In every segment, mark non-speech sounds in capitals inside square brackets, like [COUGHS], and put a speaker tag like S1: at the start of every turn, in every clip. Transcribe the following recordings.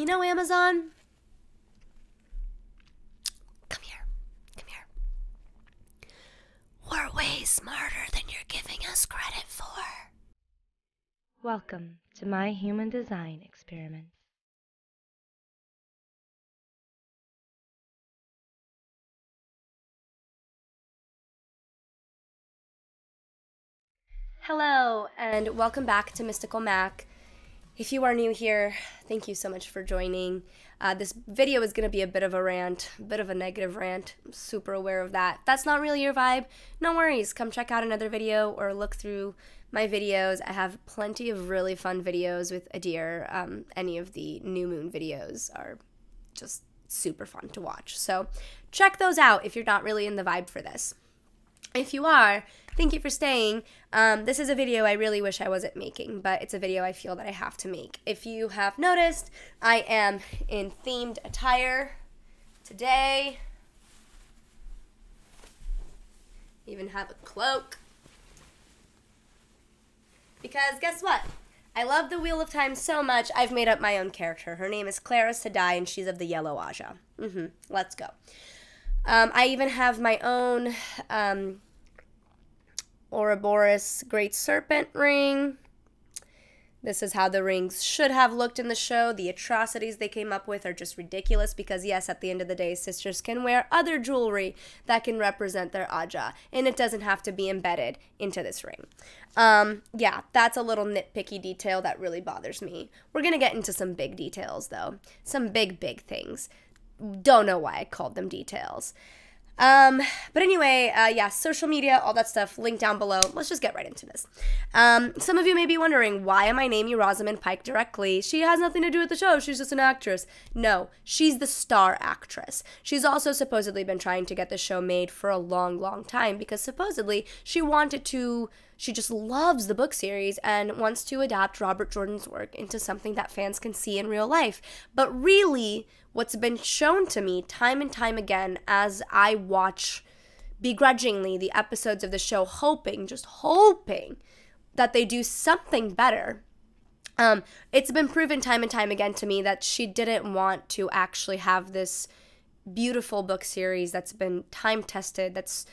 S1: You know, Amazon? Come here. Come here. We're way smarter than you're giving us credit for.
S2: Welcome to my human design experiment.
S1: Hello, and welcome back to Mystical Mac. If you are new here, thank you so much for joining. Uh, this video is going to be a bit of a rant, a bit of a negative rant. I'm super aware of that. If that's not really your vibe, no worries. Come check out another video or look through my videos. I have plenty of really fun videos with Adir. Um, any of the new moon videos are just super fun to watch. So check those out if you're not really in the vibe for this. If you are, thank you for staying. Um, this is a video I really wish I wasn't making, but it's a video I feel that I have to make. If you have noticed, I am in themed attire today. Even have a cloak. Because guess what? I love the Wheel of Time so much, I've made up my own character. Her name is Clara Sedai, and she's of the Yellow Ajah. Mm-hmm. Let's go. Um, I even have my own um, Ouroboros Great Serpent ring. This is how the rings should have looked in the show. The atrocities they came up with are just ridiculous because, yes, at the end of the day, sisters can wear other jewelry that can represent their Ajah, and it doesn't have to be embedded into this ring. Um, yeah, that's a little nitpicky detail that really bothers me. We're gonna get into some big details, though. Some big, big things. Don't know why I called them details. Um, but anyway, uh, yeah, social media, all that stuff, link down below. Let's just get right into this. Um, some of you may be wondering, why am I naming Rosamund Pike directly? She has nothing to do with the show. She's just an actress. No, she's the star actress. She's also supposedly been trying to get the show made for a long, long time because supposedly she wanted to she just loves the book series and wants to adapt Robert Jordan's work into something that fans can see in real life. But really, what's been shown to me time and time again as I watch begrudgingly the episodes of the show, hoping, just hoping that they do something better. Um, it's been proven time and time again to me that she didn't want to actually have this beautiful book series that's been time tested, that's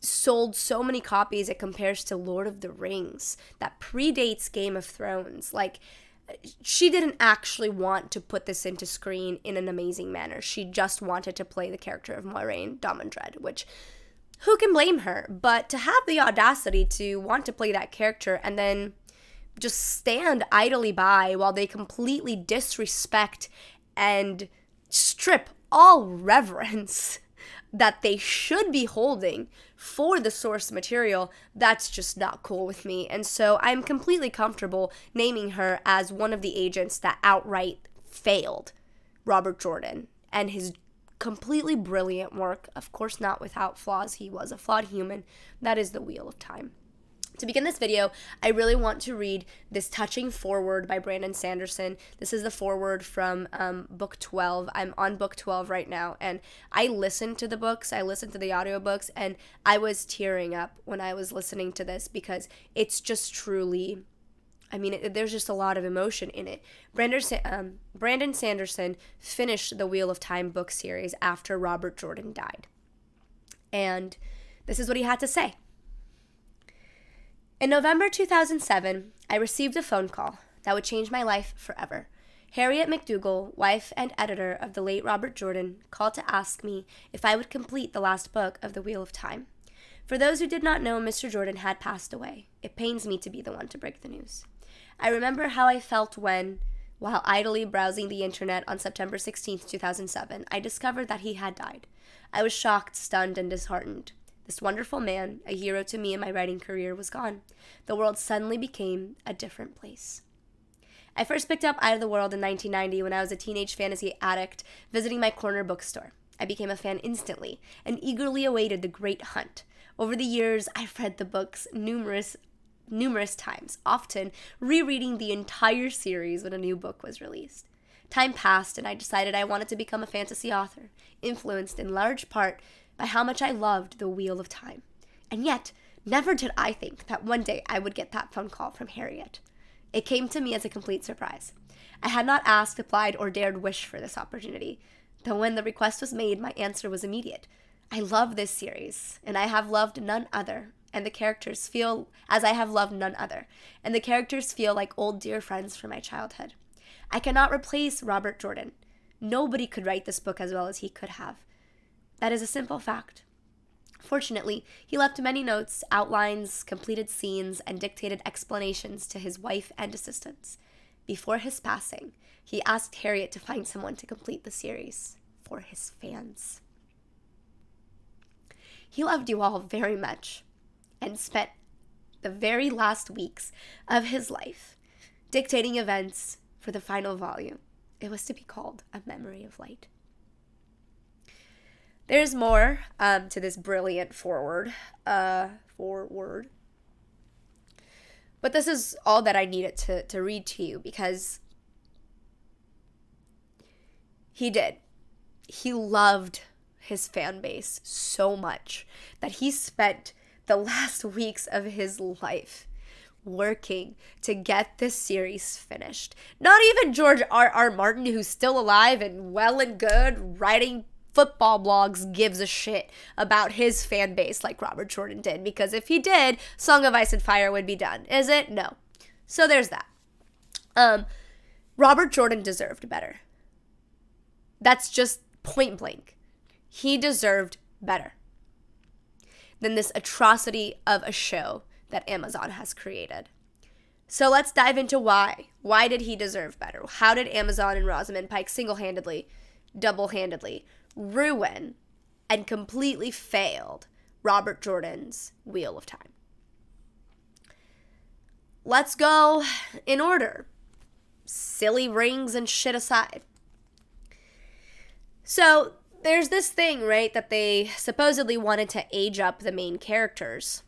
S1: sold so many copies it compares to Lord of the Rings that predates Game of Thrones. Like she didn't actually want to put this into screen in an amazing manner. She just wanted to play the character of Moiraine Damodred, which who can blame her? But to have the audacity to want to play that character and then just stand idly by while they completely disrespect and strip all reverence [LAUGHS] that they should be holding for the source material, that's just not cool with me. And so I'm completely comfortable naming her as one of the agents that outright failed Robert Jordan and his completely brilliant work. Of course, not without flaws. He was a flawed human. That is the Wheel of Time. To begin this video, I really want to read this touching foreword by Brandon Sanderson. This is the foreword from um, book 12. I'm on book 12 right now, and I listened to the books, I listened to the audiobooks, and I was tearing up when I was listening to this because it's just truly. I mean, it, there's just a lot of emotion in it. Brandon, um, Brandon Sanderson finished the Wheel of Time book series after Robert Jordan died. And this is what he had to say. In November 2007, I received a phone call that would change my life forever. Harriet McDougal, wife and editor of the late Robert Jordan, called to ask me if I would complete the last book of The Wheel of Time. For those who did not know, Mr. Jordan had passed away. It pains me to be the one to break the news. I remember how I felt when, while idly browsing the internet on September 16, 2007, I discovered that he had died. I was shocked, stunned, and disheartened. This wonderful man, a hero to me in my writing career, was gone. The world suddenly became a different place. I first picked up Eye of the World in 1990 when I was a teenage fantasy addict visiting my corner bookstore. I became a fan instantly and eagerly awaited the great hunt. Over the years, I've read the books numerous numerous times, often rereading the entire series when a new book was released. Time passed and I decided I wanted to become a fantasy author, influenced in large part by how much I loved the Wheel of Time. And yet, never did I think that one day I would get that phone call from Harriet. It came to me as a complete surprise. I had not asked, applied, or dared wish for this opportunity. Though when the request was made, my answer was immediate. I love this series, and I have loved none other, and the characters feel as I have loved none other, and the characters feel like old dear friends from my childhood. I cannot replace Robert Jordan. Nobody could write this book as well as he could have. That is a simple fact. Fortunately, he left many notes, outlines, completed scenes, and dictated explanations to his wife and assistants. Before his passing, he asked Harriet to find someone to complete the series for his fans. He loved you all very much and spent the very last weeks of his life dictating events for the final volume. It was to be called A Memory of Light. There's more um, to this brilliant forward. Uh, forward. But this is all that I needed to, to read to you because he did. He loved his fan base so much that he spent the [LAUGHS] last weeks of his life working to get this series finished. Not even George R. R. Martin, who's still alive and well and good, writing football blogs gives a shit about his fan base like Robert Jordan did. Because if he did, Song of Ice and Fire would be done. Is it? No. So there's that. Um, Robert Jordan deserved better. That's just point blank. He deserved better than this atrocity of a show that Amazon has created. So let's dive into why. Why did he deserve better? How did Amazon and Rosamund Pike single handedly, double handedly ruin and completely failed Robert Jordan's Wheel of Time? Let's go in order. Silly rings and shit aside. So, there's this thing, right, that they supposedly wanted to age up the main characters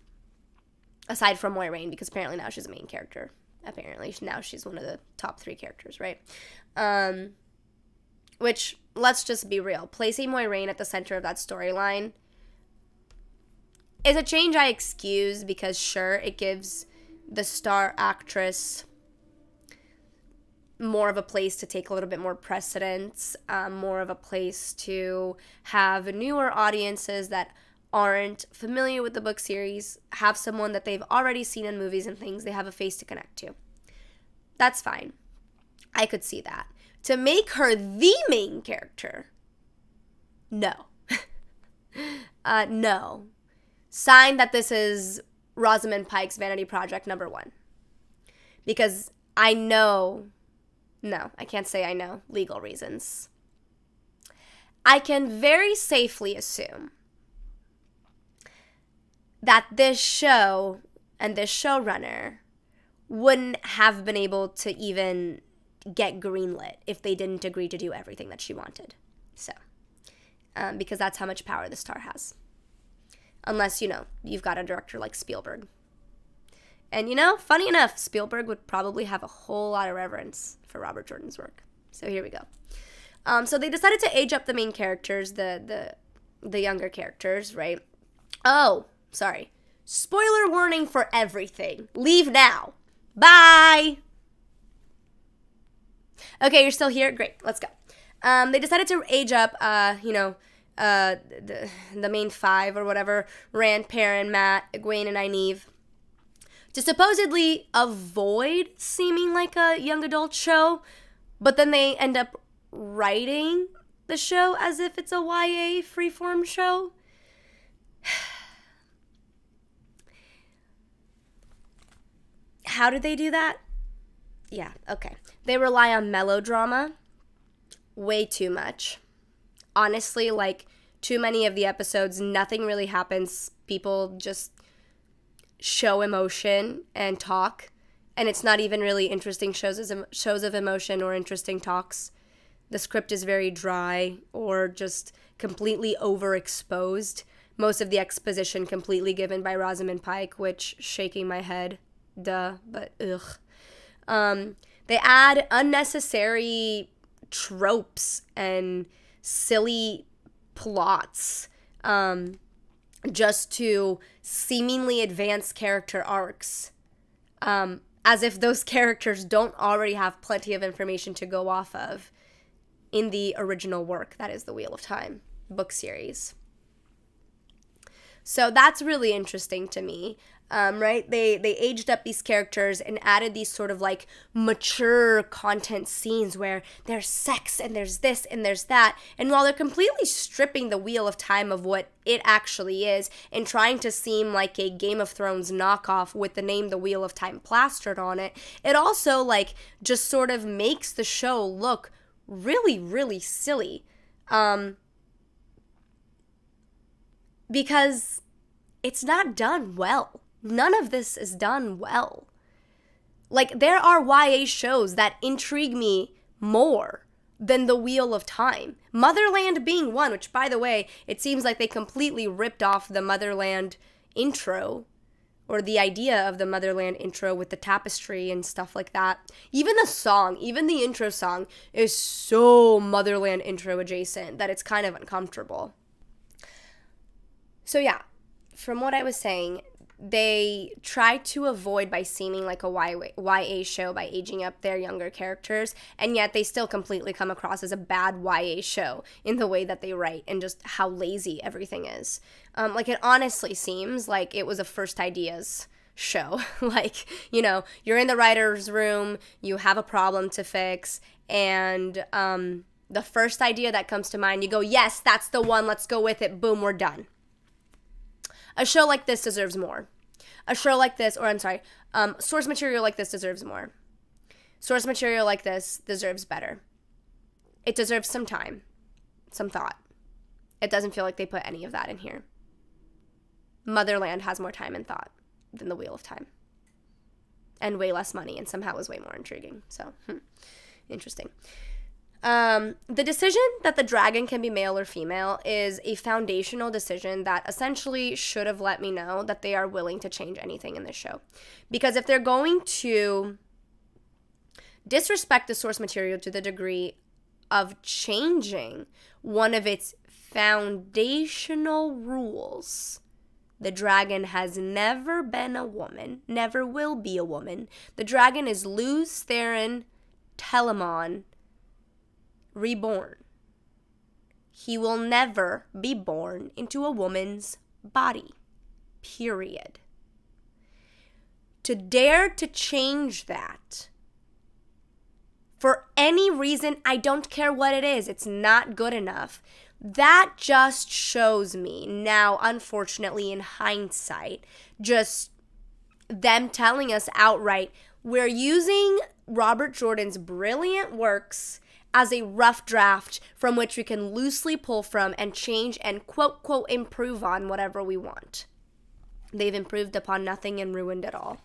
S1: aside from Moiraine, because apparently now she's a main character. Apparently now she's one of the top three characters, right? Um, which let's just be real, placing Moiraine at the center of that storyline is a change I excuse because sure it gives the star actress more of a place to take a little bit more precedence, um, more of a place to have newer audiences that aren't familiar with the book series, have someone that they've already seen in movies and things, they have a face to connect to. That's fine. I could see that. To make her the main character, no. [LAUGHS] uh, no. Sign that this is Rosamund Pike's Vanity Project number one. Because I know, no, I can't say I know, legal reasons. I can very safely assume that this show and this showrunner wouldn't have been able to even get greenlit if they didn't agree to do everything that she wanted. So, um, because that's how much power the star has. Unless, you know, you've got a director like Spielberg. And, you know, funny enough, Spielberg would probably have a whole lot of reverence for Robert Jordan's work. So here we go. Um, so they decided to age up the main characters, the the the younger characters, right? Oh, Sorry. Spoiler warning for everything. Leave now. Bye. Okay, you're still here? Great. Let's go. Um, they decided to age up, uh, you know, uh, the, the main five or whatever Rand, Perrin, Mat, Egwene, and Nynaeve to supposedly avoid seeming like a young adult show, but then they end up writing the show as if it's a YA freeform show. [SIGHS] How did they do that? Yeah, okay. They rely on melodrama way too much. Honestly, like too many of the episodes, nothing really happens. People just show emotion and talk, and it's not even really interesting shows shows of emotion or interesting talks. The script is very dry or just completely overexposed. Most of the exposition completely given by Rosamund Pike, which shaking my head duh, but ugh. Um, they add unnecessary tropes and silly plots um, just to seemingly advance character arcs. Um, as if those [LAUGHS] characters don't already have plenty of information to go off of in the original work that is the Wheel of Time book series. So that's really interesting to me. Um, right? They they aged up these characters and added these sort of like mature content scenes where there's sex and there's this and there's that. And while they're completely stripping the Wheel of Time of what it actually is and trying to seem like a Game of Thrones knockoff with the name The Wheel of Time plastered on it, it also like just sort of makes the show look really really silly. Um, because it's not done well None of this is done well. Like, there are YA shows that intrigue me more than The Wheel of Time. Motherland being one, which, by the way, it seems like they completely ripped off the Motherland intro or the idea of the Motherland intro with the tapestry and stuff like that. Even the song, even the intro song, is so Motherland intro adjacent that it's kind of uncomfortable. So, yeah, from what I was saying, they try to avoid by seeming like a YA show by aging up their younger characters, and yet they still completely come across as a bad YA show in the way that they write and just how lazy everything is. Um, like, it honestly seems like it was a first ideas show. [LAUGHS] like, you know, you're in the writer's room, you have a problem to fix, and um, the first idea that comes to mind, you go, yes, that's the one, let's go with it, boom, we're done. A show like this deserves more. A show like this, or I'm sorry, um, source material like this deserves more. Source material like this deserves better. It deserves some time, some thought. It doesn't feel like they put any of that in here. Motherland has more time and thought than the Wheel of Time. And way less money, and somehow was way more intriguing. So, hmm, interesting. Um, the decision that the dragon can be male or female is a foundational decision that essentially should have let me know that they are willing to change anything in this show. Because if they're going to disrespect the source material to the degree of changing one of its foundational rules, the dragon has never been a woman, never will be a woman. The dragon is Lews Therin Telamon reborn. He will never be born into a woman's body. Period. To dare to change that for any reason, I don't care what it is, it's not good enough. That just shows me now, unfortunately, in hindsight, just them telling us outright we're using Robert Jordan's brilliant works as a rough draft from which we can loosely pull from and change and quote, quote, improve on whatever we want. They've improved upon nothing and ruined it all.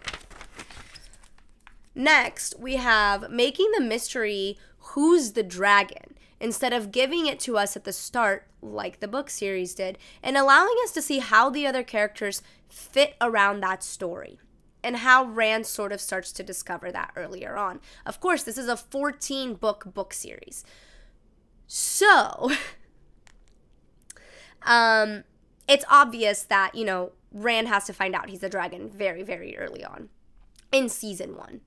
S1: Next, we have making the mystery who's the dragon instead of giving it to us at the start, like the book series did, and allowing us to see how the other characters fit around that story and how Rand sort of starts to discover that earlier on. Of course, this is a 14 book book series. So, [LAUGHS] um, it's obvious that, you know, Rand has to find out he's a dragon very, very early on in season one.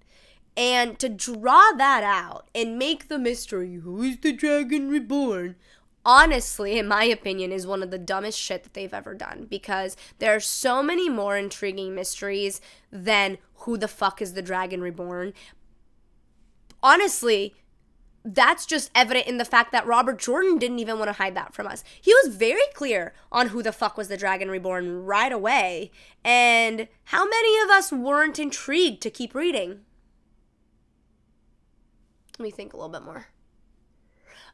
S1: And to draw that out and make the mystery, who is the dragon reborn, honestly, in my opinion, is one of the dumbest shit that they've ever done because there are so many more intriguing mysteries than who the fuck is the dragon reborn. Honestly, that's just evident in the fact that Robert Jordan didn't even want to hide that from us. He was very clear on who the fuck was the dragon reborn right away. And how many of us weren't intrigued to keep reading? Let me think a little bit more.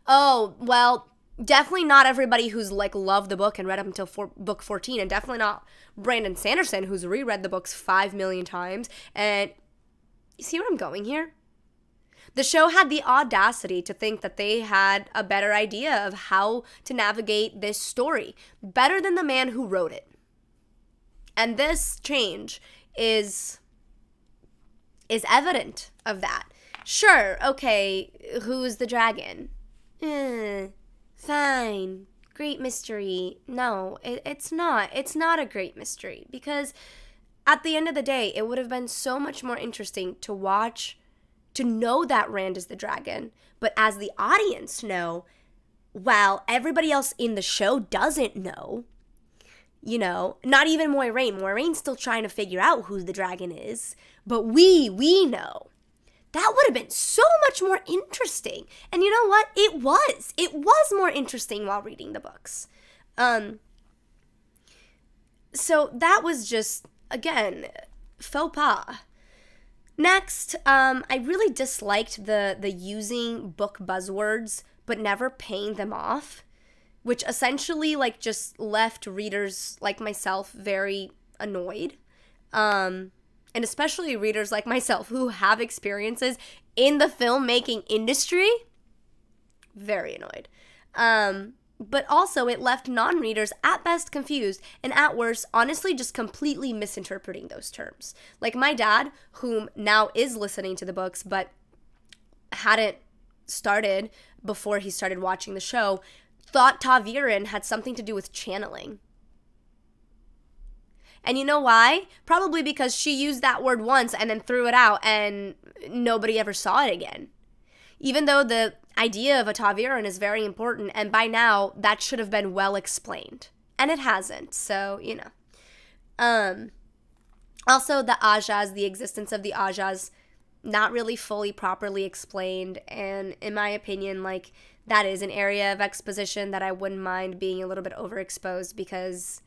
S1: Oh, well, definitely not everybody who's like loved the book and read up until for, book 14 and definitely not brandon sanderson who's reread the books 5 million times and you see where i'm going here? The show had the audacity to think that they had a better idea of how to navigate this story better than the man who wrote it. And this change is is evident of that. Sure okay who's the dragon? Eh Fine. Great mystery. No, it, it's not. It's not a great mystery because at the end of the day, it would have been so much more interesting to watch, to know that Rand is the dragon, but as the audience know, while everybody else in the show doesn't know, you know, not even Moiraine. Moiraine's still trying to figure out who the dragon is, but we, we know. That would have been so much more interesting. And you know what? It was. It was more interesting while reading the books. Um, so that was just again faux pas. Next, um, I really disliked the the using book buzzwords but never paying them off, which essentially like just left readers like myself very annoyed. Um, and especially readers like myself who have experiences in the filmmaking industry, very annoyed. Um, but also it left non readers at best confused and at worst honestly just completely misinterpreting those terms. Like my dad, whom now is listening to the books but hadn't started before he started watching the show, thought ta'veren had something to do with channeling. And you know why? Probably because she used that word once and then threw it out and nobody ever saw it again. Even though the idea of a ta'veren is very important, and by now that should have been well explained. And it hasn't, so, you know. Um, also, the Ajahs, the existence of the Ajahs, not really fully properly explained. And in my opinion, like, that is an area of exposition that I wouldn't mind being a little bit overexposed because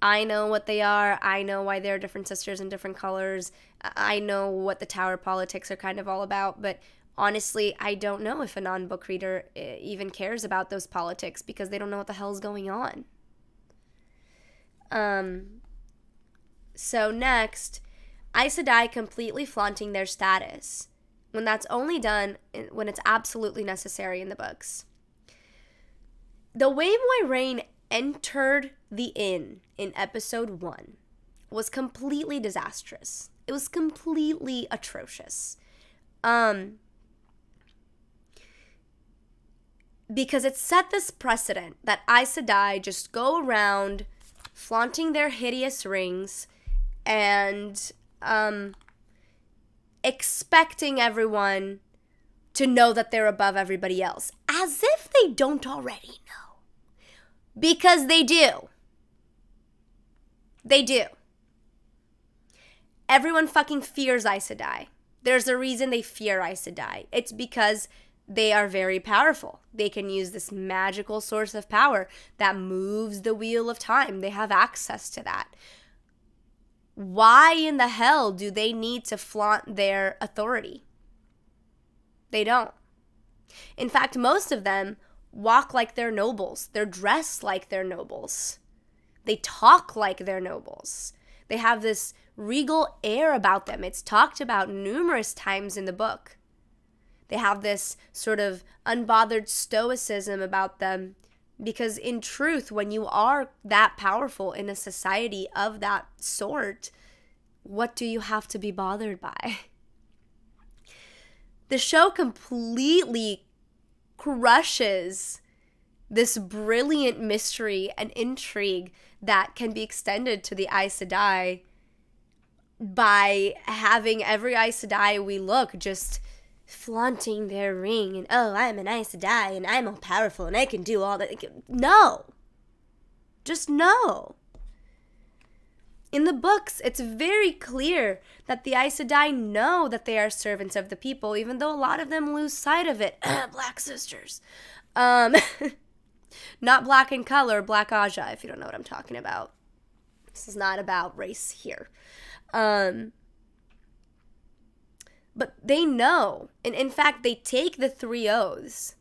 S1: I know what they are. I know why they're different sisters in different colors. I know what the tower politics are kind of all about, but honestly, I don't know if a non book reader eh, even cares about those politics because they don't know what the hell's going on. Um, so, next, Aes Sedai completely flaunting their status when that's only done when it's absolutely necessary in the books. The way Moiraine entered the inn in episode one was completely disastrous. It was completely atrocious. Um, because it set this precedent that Aes Sedai just go around flaunting their hideous rings and um, expecting everyone to know that they're above everybody else, as if they don't already know. Because they do. They do. Everyone fucking fears Aes Sedai. There's a reason they fear Aes Sedai. It's because they are very powerful. They can use this magical source of power that moves the wheel of time. They have access to that. Why in the hell do they need to flaunt their authority? They don't. In fact, most of them walk like they're nobles. They're dressed like they're nobles. They talk like they're nobles. They have this regal air about them. It's talked about numerous times in the book. They have this sort of unbothered stoicism about them because, in truth, when you are that powerful in a society of that sort, what do you have to be bothered by? [LAUGHS] The show completely crushes this brilliant mystery and intrigue that can be extended to the Aes Sedai by having every Aes Sedai we look just flaunting their ring and oh i'm an Aes Sedai and i'm all powerful and i can do all that no. Just no in the books it's very clear that the Aes Sedai know that they are servants of the people even though a lot of them lose sight of it [CLEARS THROAT] black sisters um [LAUGHS] not black in color black Ajah if you don't know what i'm talking about this is not about race here um but they know. And in fact, they take the three oaths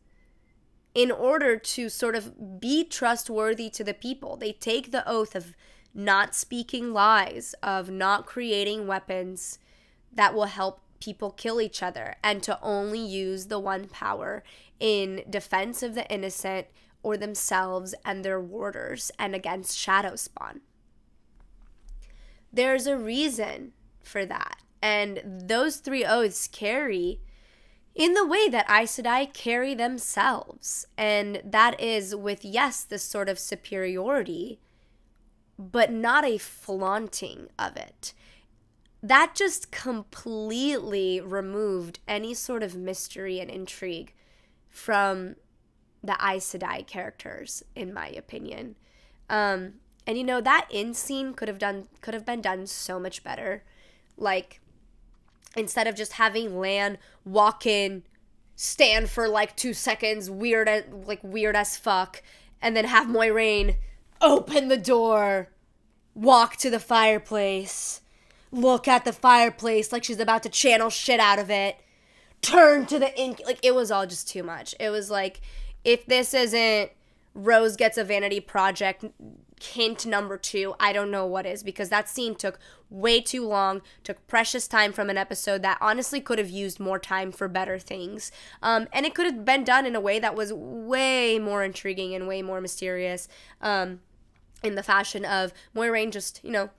S1: in order to sort of be trustworthy to the people. They take the oath of not speaking lies, of not creating weapons that will help people kill each other, and to only use the one power in defense of the innocent or themselves and their warders and against shadow spawn. There's a reason for that. And those three oaths carry in the way that Aes Sedai carry themselves. And that is with, yes, this sort of superiority, but not a flaunting of it. that just completely removed any sort of mystery and intrigue from the Aes Sedai characters, in my opinion. Um, and you know that in scene could have done could have been done so much better. Like instead of just having Lan walk in, stand for like two seconds, weird like weird as fuck, and then have Moiraine open the door, walk to the fireplace, look at the fireplace like she's about to channel shit out of it, turn to the ink. Like it was all just too much. It was like if this isn't Rose gets a vanity project hint number two, I don't know what is because that scene took way too long, took precious time from an episode that honestly could have used more time for better things. Um, and it could have been done in a way that was way more intriguing and way more mysterious. Um, in the fashion of Moiraine just, you know,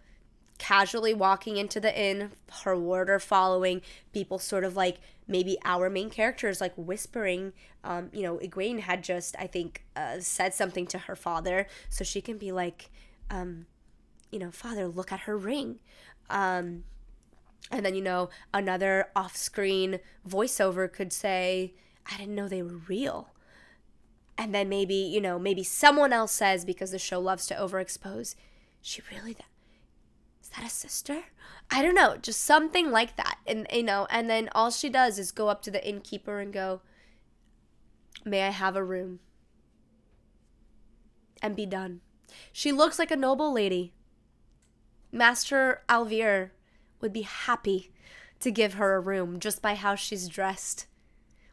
S1: casually walking into the inn, her warder following, people sort of like maybe our main characters like whispering. Um, you know, Egwene had just, I think, uh, said something to her father, so she can be like, um, you know, father, look at her ring. Um, and then, you know, another off screen voiceover could say, I didn't know they were real. And then maybe, you know, maybe someone else says, because the show loves to overexpose, she really that is that a sister? I don't know, just something like that. And you know, and then all she does is go up to the innkeeper and go, "May I have a room?" And be done. She looks like a noble lady. Master al'Vere would be happy to give her a room just by how she's dressed.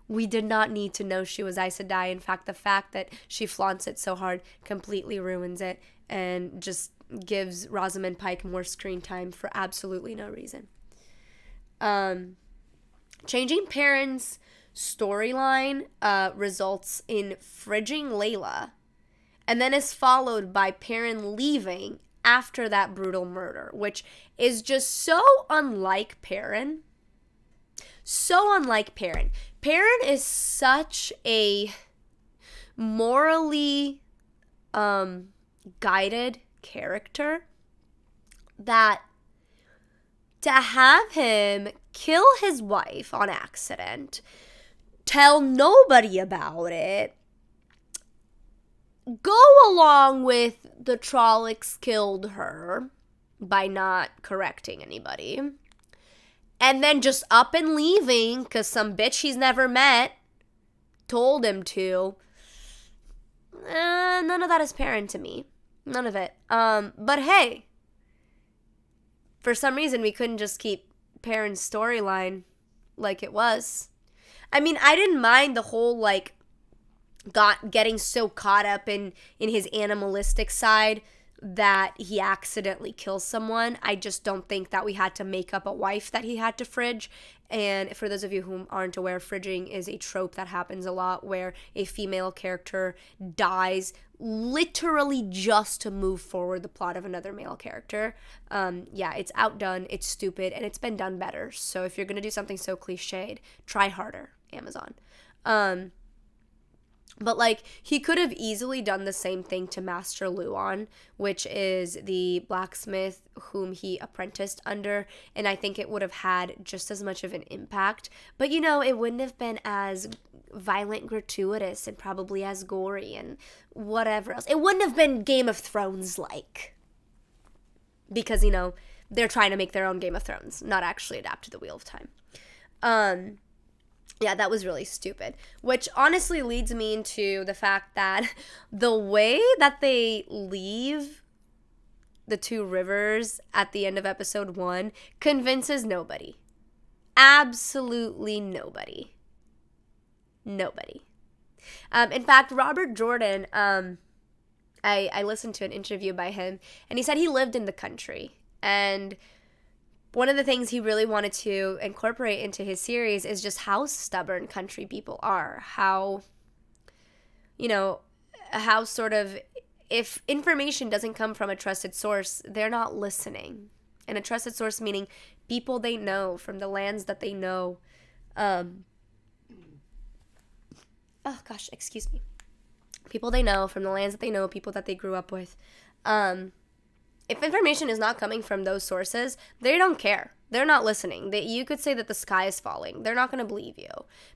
S1: We did not need to know she was Aes Sedai. In fact, the fact that she flaunts it so hard completely ruins it and just gives Rosamund Pike more screen time for absolutely no reason. Um, changing Perrin's storyline uh, results in fridging Laila, and then is followed by Perrin leaving after that brutal murder, which is just so unlike Perrin. So unlike Perrin. Perrin is such a morally um, guided character that to have him kill his wife on accident, tell nobody about it, go along with the Trollocs killed her by not correcting anybody, and then just up and leaving because some bitch he's never met told him to. Uh, none of that is Perrin to me. None of it. Um, but hey, for some reason we couldn't just keep Perrin's storyline like it was. I mean, I didn't mind the whole like got getting so caught up in in his animalistic side that he accidentally kills someone. I just don't think that we had to make up a wife that he had to fridge. And for those of you who aren't aware, fridging is a trope that happens a lot where a female character dies literally just to move forward the plot of another male character. Um, yeah, it's outdone, it's stupid, and it's been done better. So if you're gonna do something so cliched, try harder, Amazon. Um, but like he could have easily done the same thing to Master Luhhan, which is the blacksmith whom he apprenticed under, and I think it would have had just as much of an impact. But you know, it wouldn't have been as violent, gratuitous, and probably as gory and whatever else. It wouldn't have been Game of Thrones like. Because, you know, they're trying to make their own Game of Thrones, not actually adapt to the Wheel of Time. Um yeah, that was really stupid. Which honestly leads me into the fact that [LAUGHS] the way that they leave the two rivers at the end of episode one convinces nobody. Absolutely nobody. Nobody. Um, in fact, Robert Jordan, um, I, I listened to an interview by him, and he said he lived in the country. And one of the things he really wanted to incorporate into his series is just how stubborn country people are. How, you know, how sort of, if information doesn't come from a trusted source, they're not listening. And a trusted source meaning people they know from the lands that they know. Um, oh gosh, excuse me. People they know from the lands that they know, people that they grew up with. Um, if information is not coming from those sources, they don't care. They're not listening. That you could say that the sky is falling. They're not going to believe you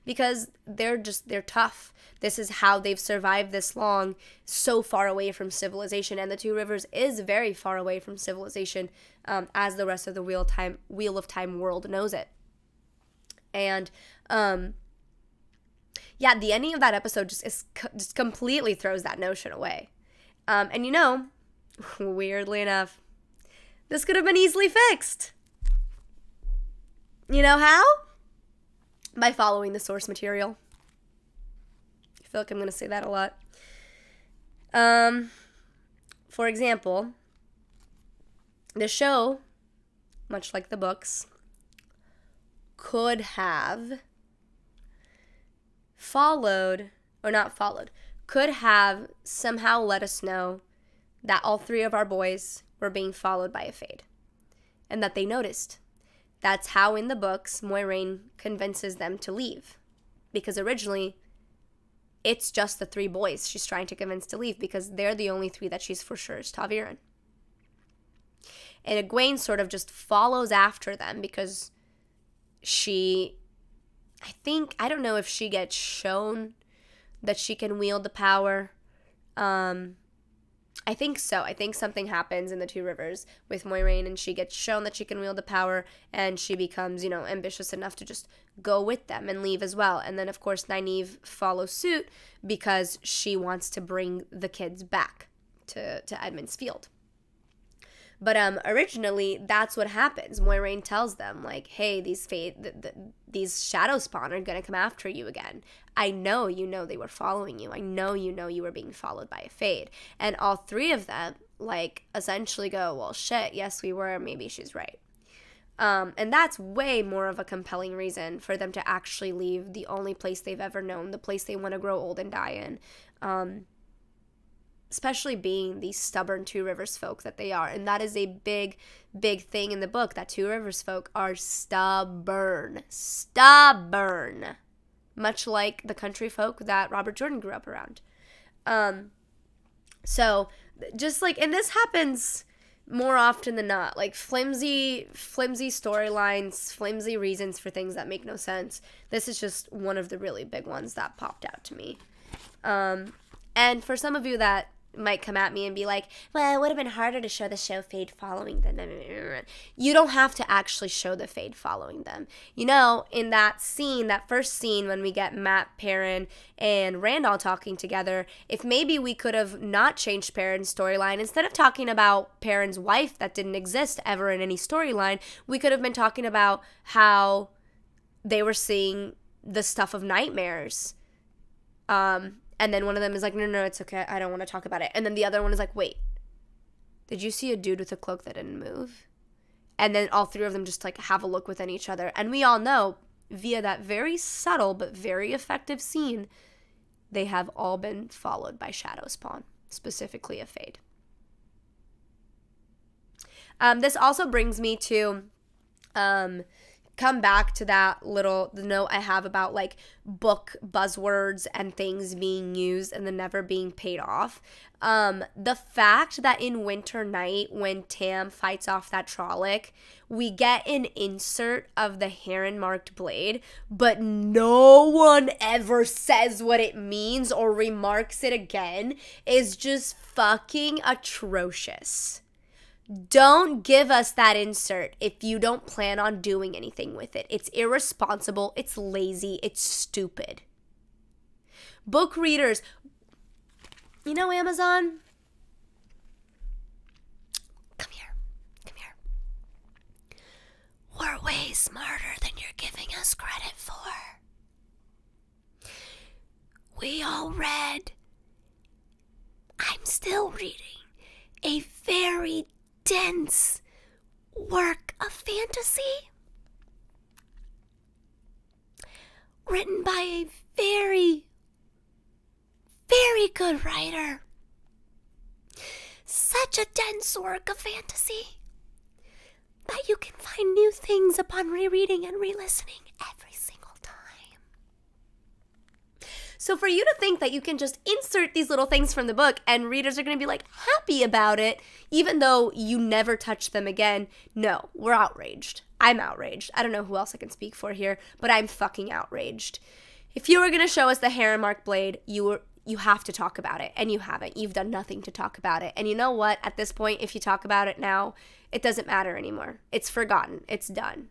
S1: because they're just they're tough. This is how they've survived this long, so far away from civilization. And the Two Rivers is very far away from civilization, um, as the rest of the Wheel Time Wheel of Time world knows it. And um, yeah, the ending of that episode just is just completely throws that notion away. Um, and you know, [SIGHS] weirdly enough, this could have been easily fixed. You know how? By following the source material. I feel like I'm going to say that a lot. Um, for example, the show, much like the books, could have followed, or not followed, could have somehow let us know that all three of our boys were being followed by a fade and that they noticed. That's how in the books Moiraine convinces them to leave. Because originally it's just the three boys she's trying to convince to leave because they're the only three that she's for sure is ta'veren. And Egwene sort of just follows after them because she I think I don't know if she gets shown that she can wield the power. Um, I think so. I think something happens in the Two Rivers with Moiraine, and she gets shown that she can wield the power, and she becomes, you know, ambitious enough to just go with them and leave as well. And then, of course, Nynaeve follows suit because she wants to bring the kids back to to Emond's Field. But um, originally, that's what happens. Moiraine tells them, like, hey, these fate, th- th- these shadow spawn are gonna come after you again. I know you know they were following you. I know you know you were being followed by a fade. And all three of them, like, essentially go, well, shit, yes, we were. Maybe she's right. Um, and that's way more of a compelling reason for them to actually leave the only place they've ever known, the place they want to grow old and die in. Um, especially being these stubborn Two Rivers folk that they are. And that is a big, big thing in the book that Two Rivers folk are stubborn. Stubborn. Much like the country folk that Robert Jordan grew up around. Um, so, just like, and this happens more often than not like flimsy flimsy storylines flimsy reasons for things that make no sense this is just one of the really big ones that popped out to me um, and for some of you that might come at me and be like, well, it would have been harder to show the show fade following them. [LAUGHS] You don't have to actually show the fade following them. You know, in that scene, that first scene when we get Mat, Perrin, and Randall talking together, if maybe we could have not changed Perrin's storyline, instead of talking about Perrin's wife that didn't exist ever in any storyline, we could have been talking about how they were seeing the stuff of nightmares. Um, and then one of them is like, no, no, no, it's okay. I don't want to talk about it. And then the other one is like, wait, did you see a dude with a cloak that didn't move? And then all three of them just like have a look within each other. And we all know via that very subtle but very effective scene, they have all been followed by Shadow Spawn, specifically a Fade. Um, this also brings me to um, come back to that little note I have about like book buzzwords and things being used and then never being paid off. Um, the fact that in Winternight, when Tam fights off that Trolloc, we get an insert of the heron marked blade, but no one ever says what it means or remarks it again, is just fucking atrocious. Don't give us that insert if you don't plan on doing anything with it. It's irresponsible, it's lazy, it's stupid. Book readers, you know, Amazon? Come here. Come here. We're way smarter than you're giving us credit for. We all read. I'm still reading a very dense work of fantasy written by a very, very good writer. Such a dense work of fantasy that you can find new things upon rereading and re listening every single time. So, for you to think that you can just insert these little things from the book and readers are going to be like happy about it, even though you never touch them again, no, we're outraged. I'm outraged. I don't know who else I can speak for here, but I'm fucking outraged. If you were gonna show us the Heron Mark blade, you were you have to talk about it, and you haven't. You've done nothing to talk about it. And you know what? At this point, if you talk about it now, it doesn't matter anymore. It's forgotten. It's done.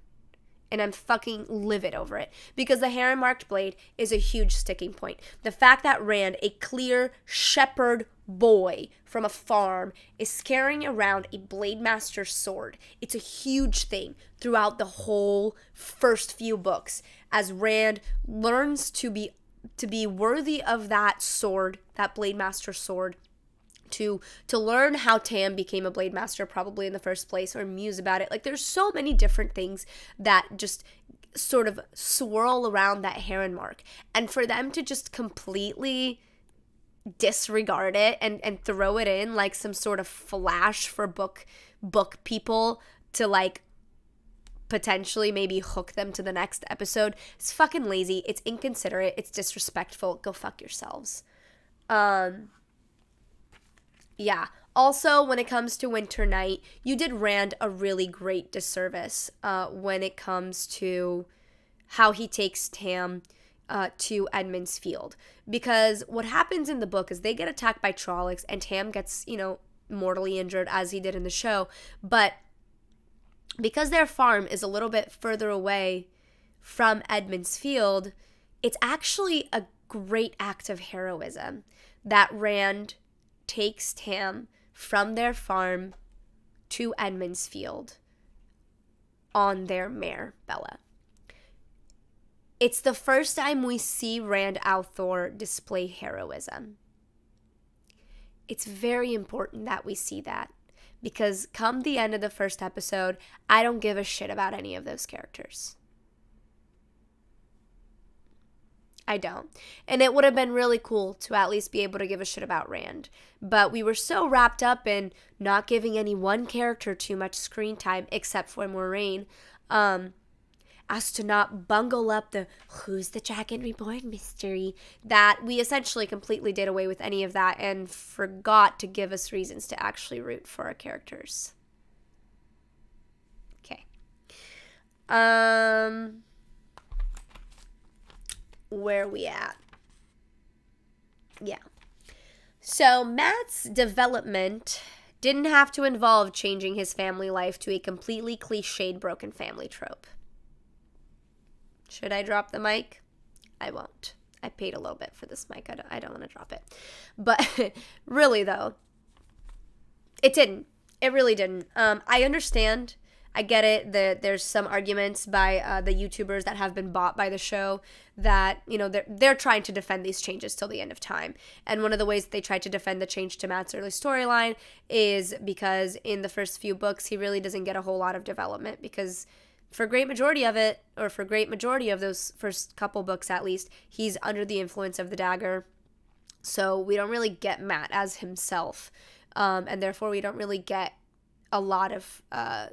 S1: And I'm fucking livid over it because the heron marked blade is a huge sticking point. The fact that Rand, a clear shepherd boy from a farm, is carrying around a Blade Master sword, it's a huge thing throughout the whole first few books as Rand learns to be to be worthy of that sword, that Blade Master sword, to to learn how Tam became a blade master probably in the first place or muse about it. Like there's so many different things that just sort of swirl around that heron mark. And for them to just completely disregard it and and throw it in like some sort of flash for book book people to like potentially maybe hook them to the next episode. It's fucking lazy. It's inconsiderate. It's disrespectful. Go fuck yourselves. Um yeah. Also, when it comes to Winternight, you did Rand a really great disservice uh, when it comes to how he takes Tam uh, to Emond's Field. Because what happens in the book is they get attacked by Trollocs, and Tam gets, you know, mortally injured as he did in the show. But because their farm is a little bit further away from Emond's Field, it's actually a great act of heroism that Rand takes Tam from their farm to Emond's Field on their mare, Bella. It's the first time we see Rand al'Thor display heroism. It's very important that we see that because come the end of the first episode, I don't give a shit about any of those characters. I don't. And it would have been really cool to at least be able to give a shit about Rand. But we were so wrapped up in not giving any one character too much screen time except for Moiraine, Um, as to not bungle up the who's the dragon reborn mystery that we essentially completely did away with any of that and forgot to give us reasons to actually root for our characters. Okay. Um where we at? Yeah. So Mat's development didn't have to involve changing his family life to a completely cliched broken family trope. Should I drop the mic? I won't. I paid a little bit for this mic. I don't, I don't want to drop it. But [LAUGHS] really, though, it didn't. It really didn't. Um, I understand I get it that there's some arguments by uh, the YouTubers that have been bought by the show that you know they're they're trying to defend these changes till the end of time. And one of the ways they try to defend the change to Mat's early storyline is because in the first few books he really doesn't get a whole lot of development because for a great majority of it or for great majority of those first couple books at least he's under the influence of the dagger so we don't really get mat as himself um, and therefore we don't really get a lot of uh,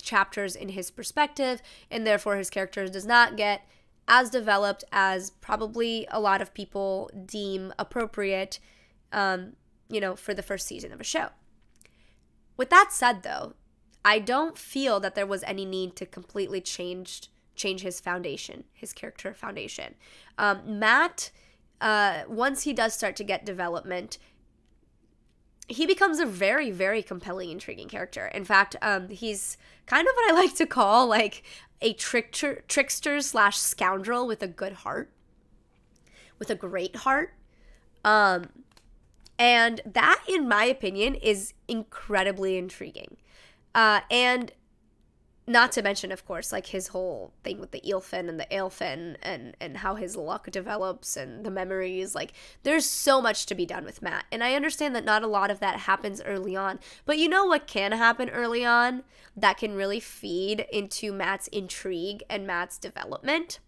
S1: chapters in his perspective, and therefore his character does not get as developed as probably a lot of people deem appropriate, um, you know, for the first season of a show. With that said, though, I don't feel that there was any need to completely change change his foundation, his character foundation. Um, Mat, uh, once he does start to get development, he becomes a very very compelling intriguing character in fact um, he's kind of what i [LAUGHS] like to call like a trickster trickster slash scoundrel with a good heart. With a great heart. Um, and that in my opinion is incredibly intriguing. Uh, and not to mention, of course, like his whole thing with the Eelfinn and the Aelfinn and and how his luck develops and the memories. Like, there's so much to be done with mat and I understand that not a lot of that happens early on. But you know what can happen early on that can really feed into mat's intrigue and mat's development.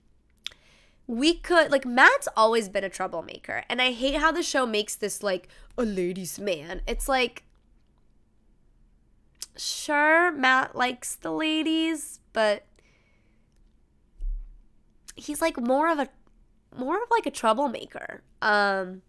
S1: We could like mat's always been a troublemaker, and I hate how the show makes this like a ladies' man. It's like sure Mat likes the ladies, but he's like more of a more of like a troublemaker. Um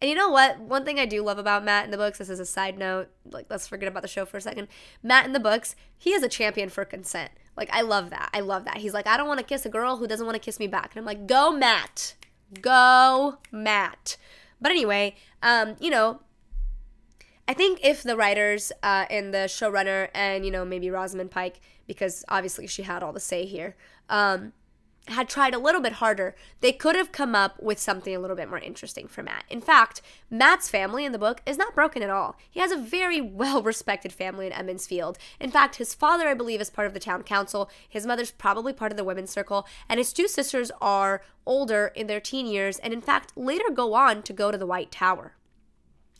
S1: and you know what? One thing I do love about Mat in the books, this is a side note, like let's forget about the show for a second. Mat in the books, he is a champion for consent. Like I love that. I love that. He's like, I don't want to kiss a girl who doesn't want to kiss me back. And I'm like, go Mat. Go Mat. But anyway, um, you know, I think if the writers uh, and the showrunner and you know maybe Rosamund Pike, because obviously she had all the say here, um, had tried a little bit harder, they could have come up with something a little bit more interesting for Mat. In fact, Mat's family in the book is not broken at all. He has a very [LAUGHS] well respected family in Emond's Field. In fact, his father, I believe, is part of the town council, his mother's probably part of the women's circle, and his two sisters are older in their teen years and, in fact, later go on to go to the White Tower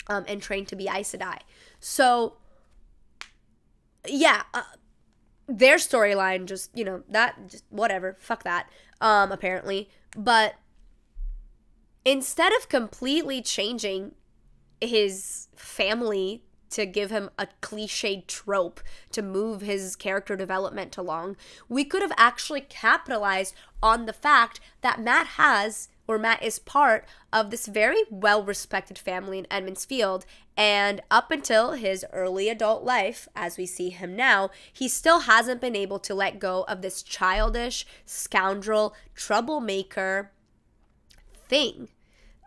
S1: um, and train to be Aes Sedai. So, yeah, uh, their storyline just, you know, that, just whatever, fuck that, um, apparently. But instead of completely changing his family to give him a cliched trope to move his character development along, we could have actually capitalized on the fact that Mat has where Mat is part of this very well respected family in Emond's Field. And up until his early adult life, as we see him now, he still hasn't been able to let go of this childish, scoundrel, troublemaker thing.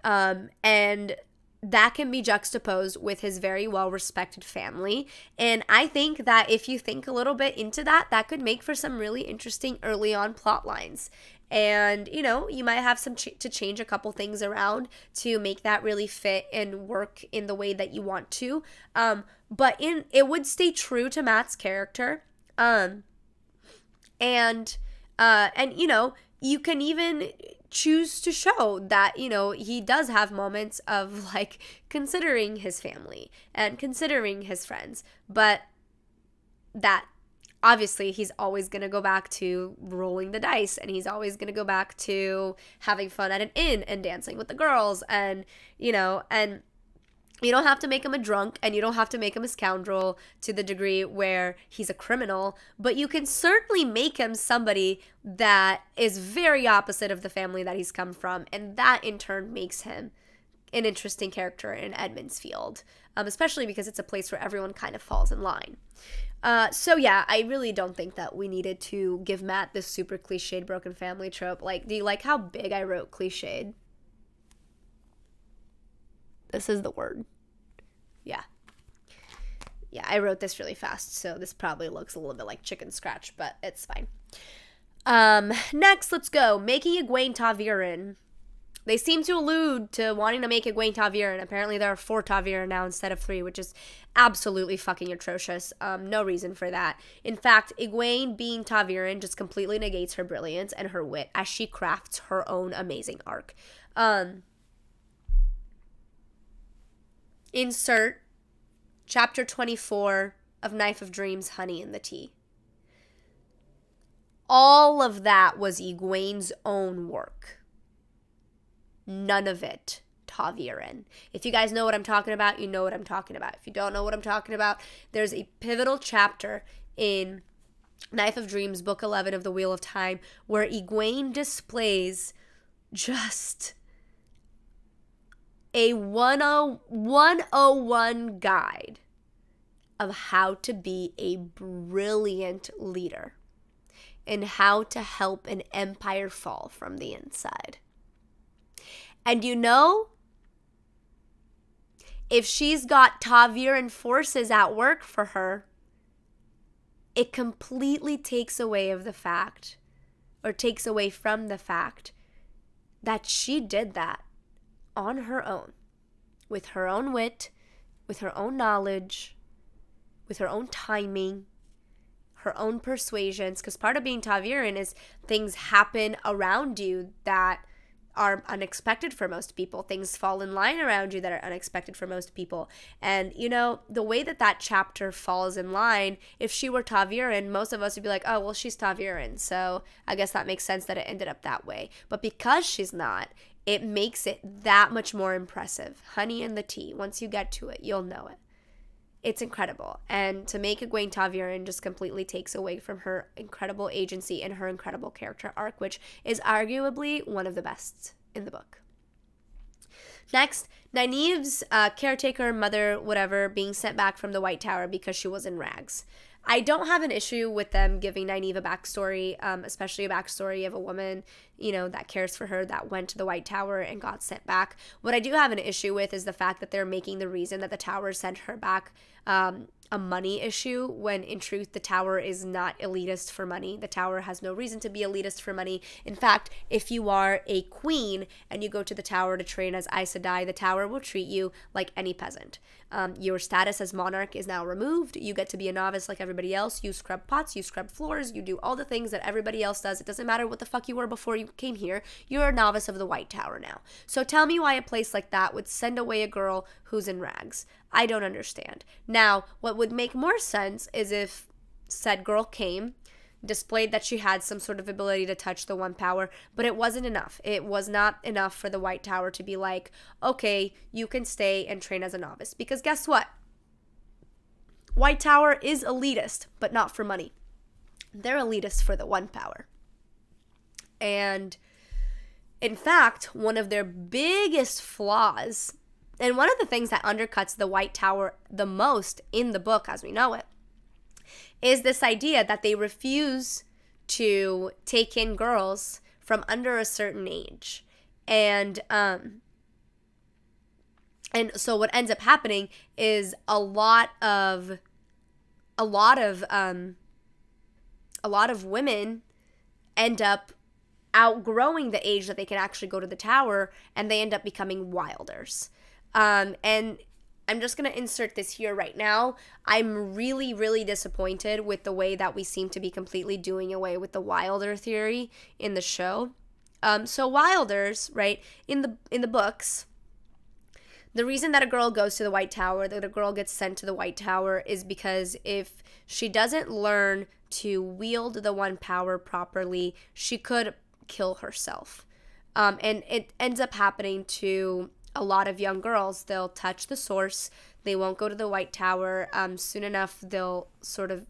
S1: Um, and that can be juxtaposed with his very well respected family. And I think that if you think a little bit into that, that could make for some really interesting early on plot lines and you know you might have some ch- to change a couple things around to make that really fit and work in the way that you want to. Um but in it would stay true to mat's character. Um and uh and you know you can even choose to show that you know he does have moments of [LAUGHS] like considering his family and considering his friends. But that obviously he's always going to go back to rolling the dice and he's always going to go back to having fun at an inn and dancing with the girls and you know and you don't have to make him a drunk and you don't have to make him a scoundrel to the degree where he's a criminal, but you can certainly make him somebody that is very opposite of the family that he's come from. And that in turn makes him an interesting character in Emond's Field, um, especially because it's a place where everyone kind of falls in line. Uh, so yeah, I really don't think that we needed to give Mat this super cliched broken family trope. Like, do you like how big I wrote cliched? This is the word. Yeah. Yeah, I wrote this really fast, so this probably looks a little bit like chicken scratch, but it's fine. Um, next, let's go. Making Egwene ta'veren. They seem to allude to wanting to make Egwene ta'veren. Apparently, there are four ta'veren now instead of three, which is absolutely fucking atrocious. Um, no reason for that. In fact, Egwene being ta'veren just completely negates her brilliance and her wit as she crafts her own amazing arc. Um, insert chapter 24 of Knife of Dreams, Honey in the Tea. All of that was Egwene's own work none of it ta'veren. If you guys know what I'm talking about, you know what I'm talking about. If you don't know what I'm talking about, there's a pivotal chapter in Knife of Dreams, Book 11 of the Wheel of Time, where Egwene displays just a 101 guide of how to be a brilliant leader and how to help an empire fall from the inside. And you know, if she's got ta'veren forces at work for her, it completely takes away of the fact or takes away from the fact that she did that on her own with her own wit, with her own knowledge, with her own timing, her own persuasions. Because part of being ta'veren is things happen around you that are unexpected for most people. Things fall in line around you that are unexpected for most people. And, you know, the way that that chapter falls in line, if she were ta'veren, most of us would be like, oh, well, she's ta'veren. So I guess that makes sense that it ended up that way. But because she's not, it makes it that much more impressive. Honey and the tea. Once you get to it, you'll know it it's incredible. And to make Egwene ta'veren just completely takes away from her incredible agency and her incredible character arc, which is arguably one of the best in the book. Next, Nynaeve's uh, caretaker, mother, whatever, being sent back from the White Tower because she was in rags. I don't have an issue with them giving Nynaeve a backstory, um, especially a backstory of a woman, you know, that cares for her that went to the White Tower and got sent back. What I do have an issue with is the fact that they're making the reason that the Tower sent her back um, a money issue when in truth the tower is not elitist for money. The tower has no reason to be elitist for money. In fact, if you are a queen and you go to the tower to train as Aes Sedai, the tower will treat you like any peasant. Um, your status as monarch is now removed. You get to be a novice like everybody else. You scrub pots, you scrub floors, you do all the things that everybody else does. It doesn't matter what the fuck you were before you came here. You're a novice of the White Tower now. So tell me why a place like that would send away a girl who's in rags. I don't understand. Now, what would make more sense is if said girl came, displayed that she had some sort of ability to touch the one power, but it wasn't enough. It was not enough for the White Tower to be like, okay, you can stay and train as a novice. Because guess what? White Tower is elitist, but not for money. They're elitist for the one power. And in fact, one of their biggest flaws and one of the things that undercuts the White Tower the most in the book as we know it is this idea that they refuse to take in girls from under a certain age. And um and so what ends up happening is a lot of a lot of um a lot of women end up outgrowing the age that they can actually go to the tower and they end up becoming wilders. Um, and I'm just going to insert this here right now. I'm really, really disappointed with the way that we seem to be completely doing away with the Wilder theory in the show. Um, so Wilders, right, in the in the books, the reason that a girl goes to the White Tower, that a girl gets sent to the White Tower, is because if she doesn't learn to wield the one power properly, she could kill herself. Um, and it ends up happening to a lot of young girls, they'll touch the source. They won't go to the White Tower. Um, soon enough, they'll sort of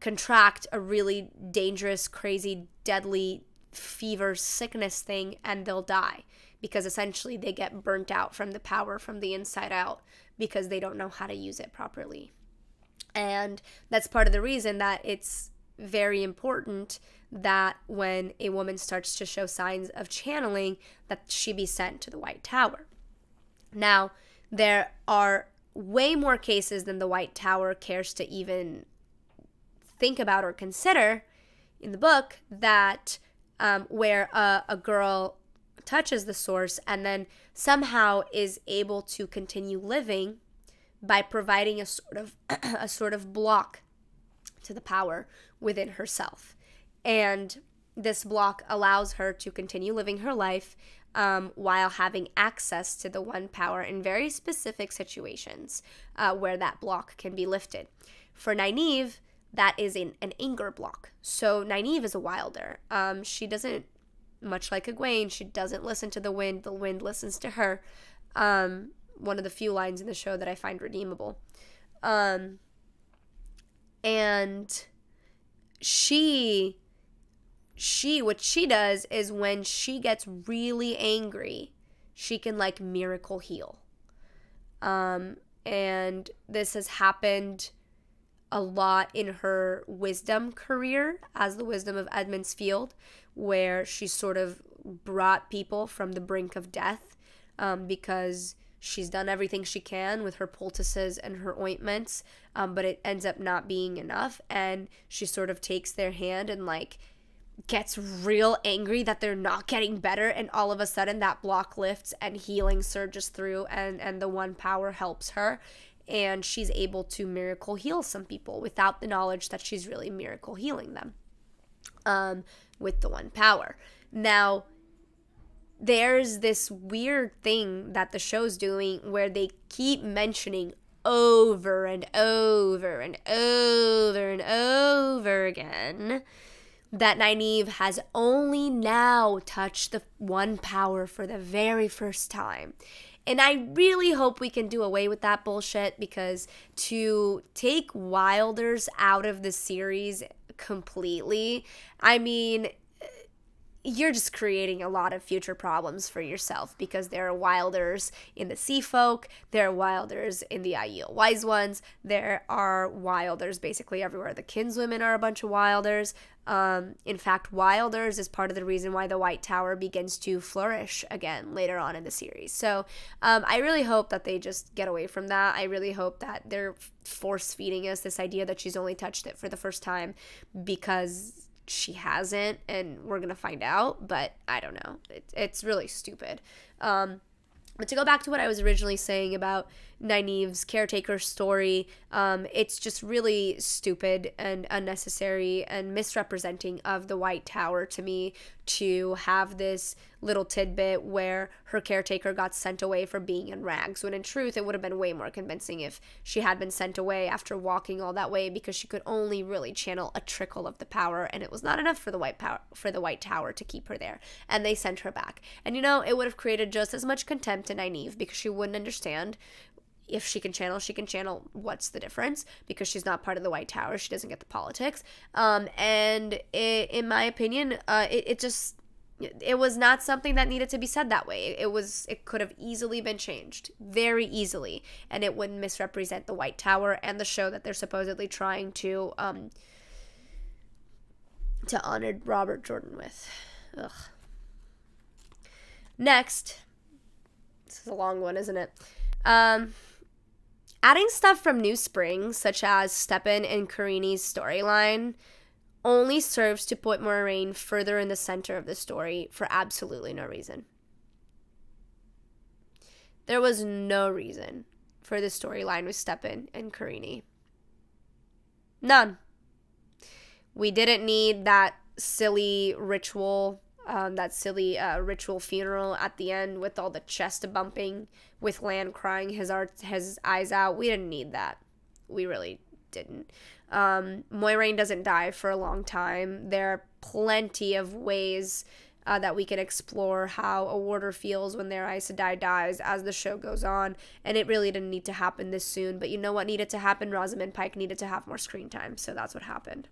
S1: contract a really dangerous, crazy, deadly fever sickness thing and they'll die because essentially they get burnt out from the power from the inside out because they don't know how to use it properly. And that's part of the reason that it's very important that when a woman starts to show signs of channeling that she be sent to the white tower. Now there are way more cases than the white tower cares to even think about or consider in the book that um, where a, a girl touches the source and then somehow is able to continue living by providing a sort of [CLEARS THROAT] a sort of block to the power within herself. And this block allows her to continue living her life um, while having access to the one power in very specific situations uh, where that block can be lifted. For Nynaeve, that is an, an anger block. So Nynaeve is a wilder. Um, she doesn't, much like Egwene, she doesn't listen to the wind. The wind listens to her. Um, one of the few lines in the show that I find redeemable. Um, and she she what she does is when she gets really angry she can like miracle heal. Um and this has happened a lot in her wisdom career as the wisdom of Emond's Field where she sort of brought people from the brink of death um, because she's done everything she can with her poultices and her ointments, um, but it ends up not being enough. And she sort of takes their hand and like gets real angry that they're not getting better. And all of a sudden that block lifts and healing surges through and and the one power helps her. And she's able to miracle heal some people without the knowledge that she's really miracle healing them um with the one power. Now there's this weird thing that the show's doing where they keep mentioning over and over and over and over again that Nynaeve has only now touched the one power for the very first time. And I really hope we can do away with that bullshit because to take Wilders out of the series completely, I mean, you're just creating a lot of future problems for yourself because there are wilders in the sea folk, there are wilders in the Aiel wise ones, there are wilders basically everywhere. The kinswomen are a bunch of wilders. Um, in fact, wilders is part of the reason why the White Tower begins to flourish again later on in the series. So um, I really hope that they just get away from that. I really hope that they're force feeding us this idea that she's only touched it for the first time because she hasn't, and we're gonna find out. But I don't know. It, it's really stupid. Um, but to go back to what I was originally saying about Nynaeve's caretaker story. Um, it's just really stupid and unnecessary and misrepresenting of the White Tower to me to have this little tidbit where her caretaker got sent away for being in rags when in truth it would have been way more convincing if she had been sent away after walking all that way because she could only really channel a trickle of the power and it was not enough for the white power for the white tower to keep her there and they sent her back and you know it would have created just as much contempt in Nynaeve because she wouldn't understand if she can channel, she can channel. What's the difference? Because she's not part of the White Tower, she doesn't get the politics. Um, and it, in my opinion, uh, it, it just it was not something that needed to be said that way. It was it could have easily been changed, very easily, and it wouldn't misrepresent the White Tower and the show that they're supposedly trying to um to honor Robert Jordan with. Ugh. Next, this is a long one, isn't it? Um, Adding stuff from New Spring, such as Stepin and Kerene's storyline, only serves to put Moiraine further in the center of the story for absolutely no reason. There was no reason for the storyline with Stepin and Karini. None. We didn't need that silly ritual um, that silly uh, ritual funeral at the end with all the chest bumping, with Lan crying his art, his eyes out. We didn't need that. We really didn't. Um, Moiraine doesn't die for a long time. There are plenty of ways uh, that we can explore how a warder feels when their Aes Sedai dies as the show goes on. And it really didn't need to happen this soon. But you know what needed to happen? Rosamund Pike needed to have more screen time. So that's what happened.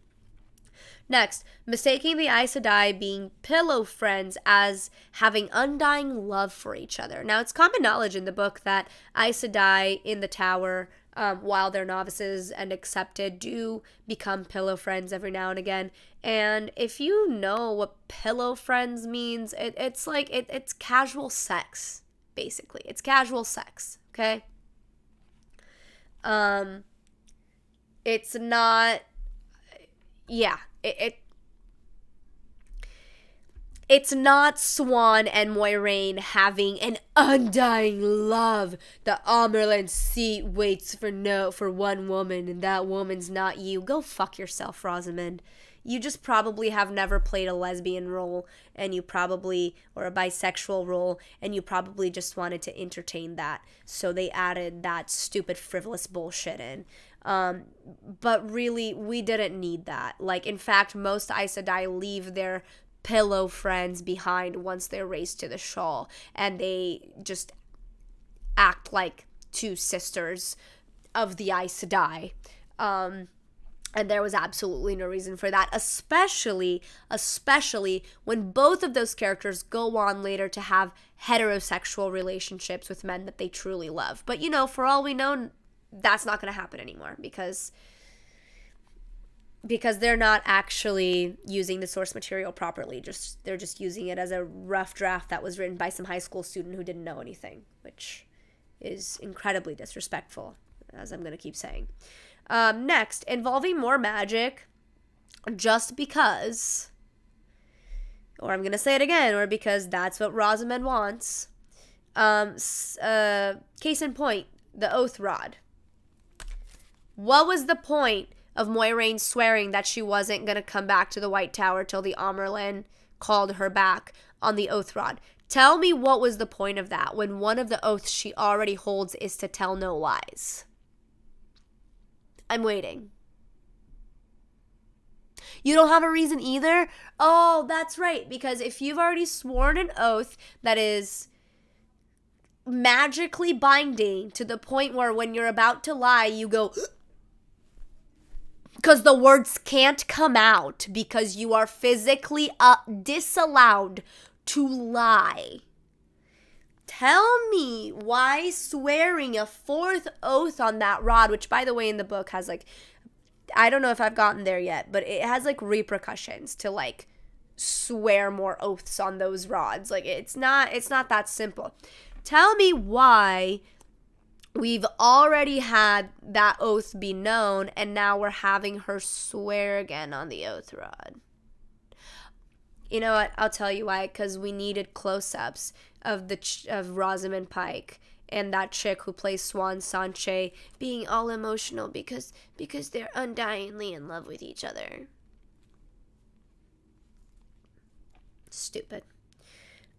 S1: Next, mistaking the Aes Sedai being pillow friends as having undying love for each other. Now, it's common knowledge in the book that Aes Sedai in the tower, um, while they're novices and accepted, do become pillow friends every now and again. And if you know what pillow friends means, it, it's like it, it's casual sex, basically. It's casual sex, okay? Um, it's not yeah, it, it it's not Siuan and Moiraine having an undying love. The Amyrlin seat waits for no for one woman, and that woman's not you. Go fuck yourself, Rosamund. You just probably have never played a lesbian role, and you probably or a bisexual role, and you probably just wanted to entertain that. So they added that stupid, frivolous bullshit in. Um, but really, we didn't need that. Like, in fact, most Aes Sedai leave their pillow friends behind once they're raised to the shawl, and they just act like two sisters of the Aes Sedai. Um, and there was absolutely no reason for that, especially, especially when both of those characters go on later to have heterosexual relationships with men that they truly love. But you know, for all we know, that's not going to happen anymore because because they're not actually using the source material properly. Just they're just using it as a rough draft that was written by some high school student who didn't know anything which is incredibly disrespectful as i'm going to keep saying. Um, next involving more magic just because or i'm going to say it again or because that's what rosamund wants. Um, uh, case in point the oath rod what was the point of Moiraine swearing that she wasn't going to come back to the White Tower till the Amyrlin called her back on the oath rod? Tell me what was the point of that when one of the oaths she already holds is to tell no lies. I'm waiting. You don't have a reason either? Oh, that's right. Because if you've already sworn an oath that is magically binding to the point where when you're about to lie, you go, because the words can't come out because you are physically uh, disallowed to lie. Tell me why swearing a fourth oath on that rod, which by the way in the book has like I don't know if I've gotten there yet, but it has like repercussions to like swear more oaths on those rods. Like it's not it's not that simple. Tell me why we've already had that oath be known and now we're having her swear again on the oath rod. You know what? I'll tell you why cuz we needed close-ups of the ch- of Rosamund Pike and that chick who plays Siuan Sanche being all emotional because because they're undyingly in love with each other. Stupid.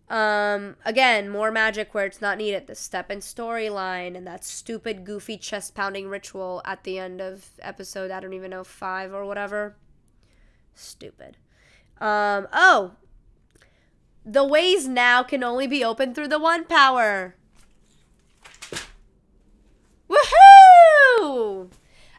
S1: Um, again, more magic where it's not needed. The Stepin storyline and that stupid, goofy chest pounding ritual at the end of episode, I don't even know, five or whatever. Stupid. Um, oh, the ways now can only be opened through the one power. Woohoo!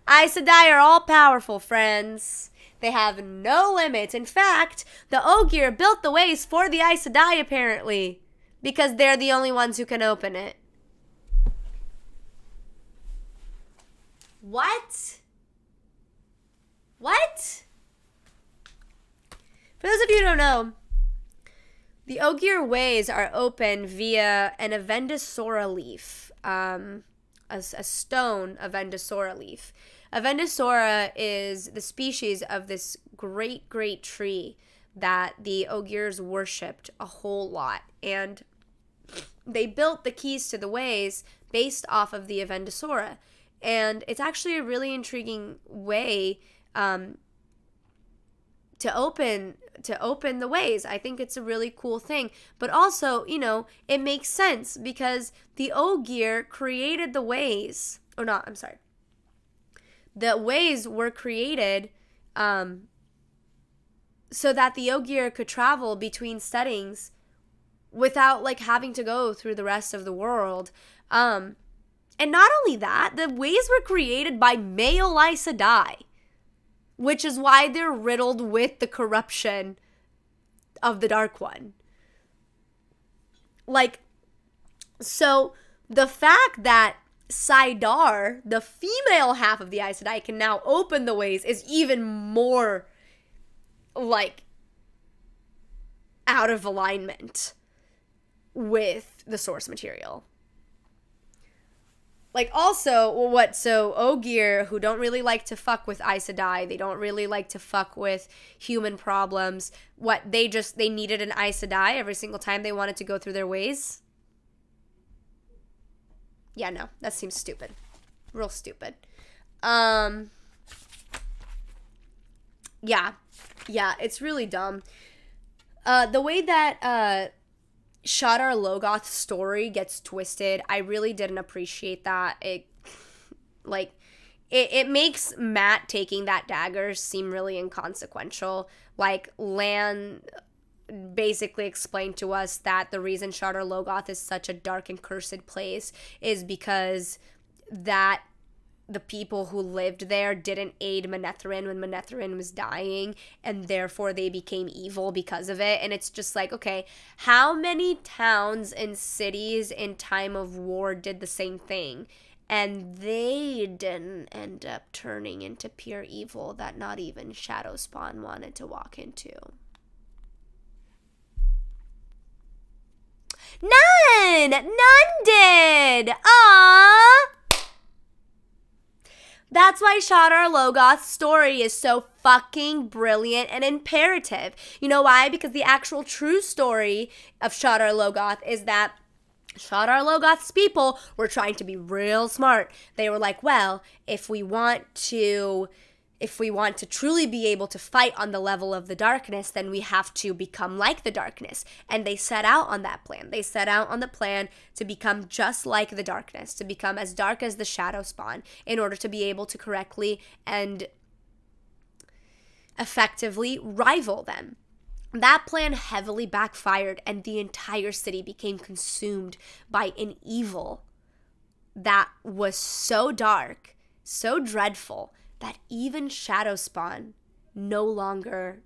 S1: Aes Sedai are all powerful, friends. They have no limits. In fact, the Ogier built the ways for the Aes Sedai, apparently, because they're the only ones who can open it. What? What? For those of you who don't know, the Ogier ways are open via an Avendesora leaf, um, a, a stone Avendesora leaf. Avendesora is the species of this great, great tree that the Ogiers worshipped a whole lot. And they built the keys to the ways based off of the Avendesora. And it's actually a really intriguing way um, to open to open the ways. I think it's a really cool thing. But also, you know, it makes sense because the Ogier created the ways. Or not, I'm sorry the ways were created um, so that the Ogier could travel between settings without like having to go through the rest of the world. Um, and not only that, the ways were created by male Aes Sedai, which is why they're riddled with the corruption of the Dark One. Like, so the fact that saidar, the female half of the Aes Sedai, can now open the ways is even more like out of alignment with the source material. Like also, what so Ogier, who don't really like to fuck with Aes Sedai, they don't really like to fuck with human problems. What they just they needed an Aes Sedai every single time they wanted to go through their ways yeah, no, that seems stupid. Real stupid. Um Yeah. Yeah, it's really dumb. Uh the way that uh Shadar Logoth's story gets twisted, I really didn't appreciate that. It like it, it makes Mat taking that dagger seem really inconsequential. Like Lan basically explained to us that the reason Shadar Logoth is such a dark and cursed place is because that the people who lived there didn't aid Manetheren when Manetheren was dying, and therefore they became evil because of it. And it's just like, okay, how many towns and cities in time of war did the same thing? And they didn't end up turning into pure evil that not even Shadowspawn wanted to walk into. None! None did! Aww! That's why Shadar Logoth's story is so fucking brilliant and imperative. You know why? Because the actual true story of Shadar Logoth is that Shadar Logoth's people were trying to be real smart. They were like, well, if we want to if we want to truly be able to fight on the level of the darkness, then we have to become like the darkness. And they set out on that plan. They set out on the plan to become just like the darkness, to become as dark as the shadow spawn in order to be able to correctly and effectively rival them. That plan heavily backfired, and the entire city became consumed by an evil that was so dark, so dreadful that even Shadow Spawn no longer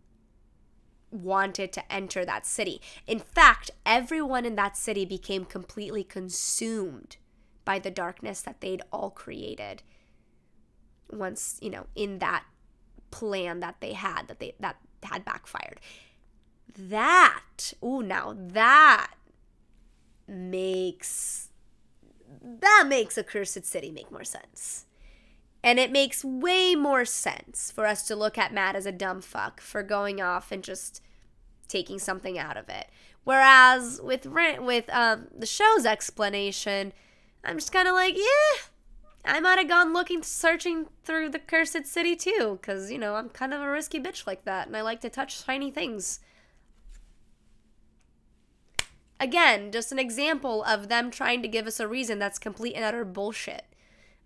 S1: wanted to enter that city. In fact, everyone in that city became completely consumed by the darkness that they'd all created once, you know, in that plan that they had that they that had backfired. That, oh now that makes that makes a cursed city make more sense. And it makes way more sense for us to look at Mat as a dumb fuck for going off and just taking something out of it. Whereas with with um, the show's explanation, I'm just kind of like, yeah, I might have gone looking, searching through the cursed city too, because you know I'm kind of a risky bitch like that, and I like to touch shiny things. Again, just an example of them trying to give us a reason that's complete and utter bullshit.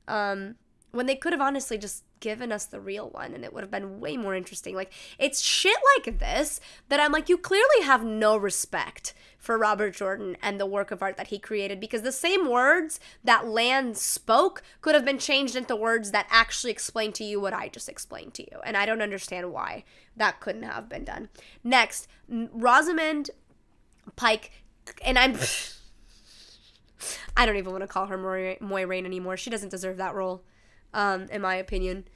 S1: Um, when they could have honestly just given us the real one and it would have been way more interesting. Like, it's shit like this that I'm like, you clearly have no respect for Robert Jordan and the work of art that he created because the same words that Lan spoke could have been changed into words that actually explain to you what I just explained to you. And I don't understand why that couldn't have been done. Next, Rosamund Pike and I'm [LAUGHS] I don't even want to call her Moiraine anymore. She doesn't deserve that role, um, in my opinion.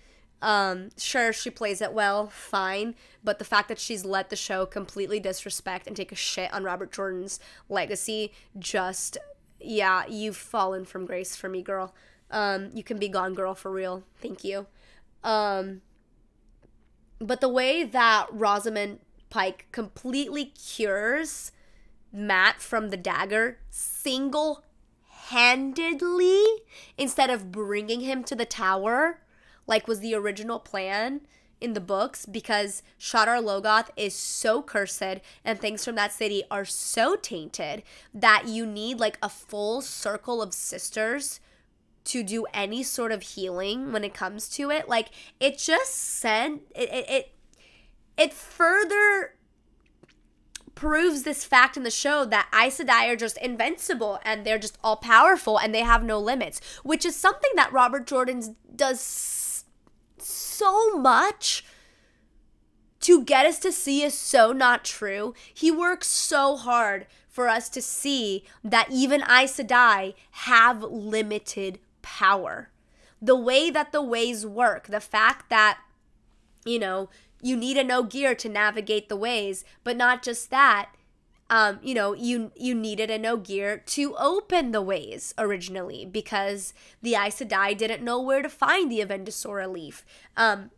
S1: Um, sure, she plays it well, fine, but the fact that she's let the show completely disrespect and take a shit on Robert Jordan's legacy, just yeah, you've fallen from grace for me, girl. Um, you can be gone, girl, for real. Thank you. Um, but the way that Rosamund Pike completely cures Mat from the dagger single handedly instead of bringing him to the tower, like was the original plan in the books, because Shadar Logoth is so cursed and things from that city are so tainted that you need like a full circle of sisters to do any sort of healing when it comes to it. Like it just sent it it it, it further proves this fact in the show that Aes Sedai are just invincible and they're just all powerful and they have no limits, which is something that Robert Jordan does so much to get us to see is so not true. He works so hard for us to see that even Aes Sedai have limited power. The way that the ways work, the fact that, you know, you need an Ogier to navigate the ways, but not just that. Um, you know, you you needed an Ogier to open the ways originally because the Aes Sedai didn't know where to find the Avendesora leaf. Um,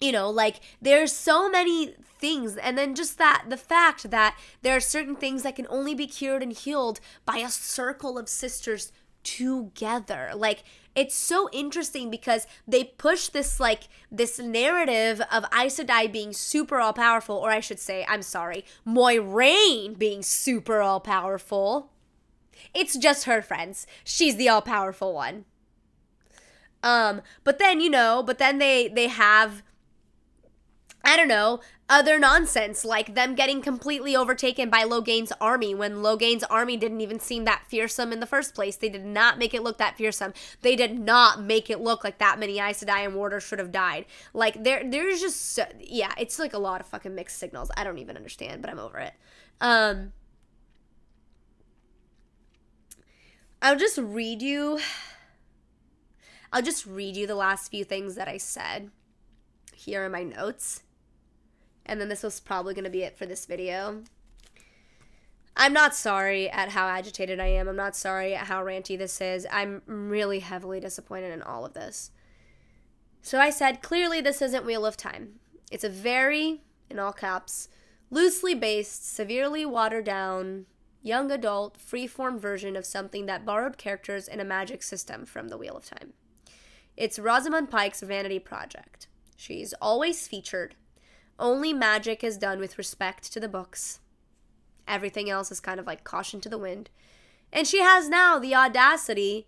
S1: you know, like there's so many things, and then just that the fact that there are certain things that can only be cured and healed by a circle of sisters together. Like it's so interesting because they push this like this narrative of Aes Sedai being super all powerful, or I should say, I'm sorry, Moiraine being super all powerful. It's just her friends. She's the all powerful one. Um, but then you know, but then they they have I don't know, other nonsense like them getting completely overtaken by Logain's army when Logain's army didn't even seem that fearsome in the first place. They did not make it look that fearsome. They did not make it look like that many Aes Sedai and Warders should have died. Like there there's just so, yeah, it's like a lot of fucking mixed signals. I don't even understand, but I'm over it. Um I'll just read you I'll just read you the last few things that I said here in my notes and then this was probably going to be it for this video. I'm not sorry at how agitated I am. I'm not sorry at how ranty this is. I'm really heavily disappointed in all of this. So I said, clearly this isn't Wheel of Time. It's a very, in all caps, loosely based, severely watered down, young adult, freeform version of something that borrowed characters in a magic system from the Wheel of Time. It's Rosamund Pike's vanity project. She's always featured, only magic is done with respect to the books. Everything else is kind of like caution to the wind. And she has now the audacity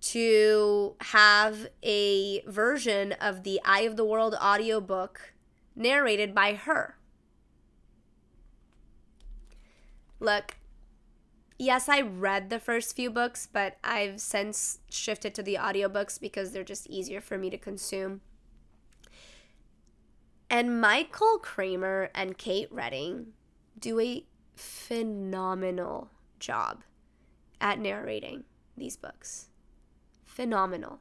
S1: to have a version of the Eye of the World audiobook narrated by her. Look, yes, I read the first few books, but I've since shifted to the audiobooks because they're just easier for me to consume. And Michael Kramer and Kate Reading do a phenomenal job at narrating these books. Phenomenal.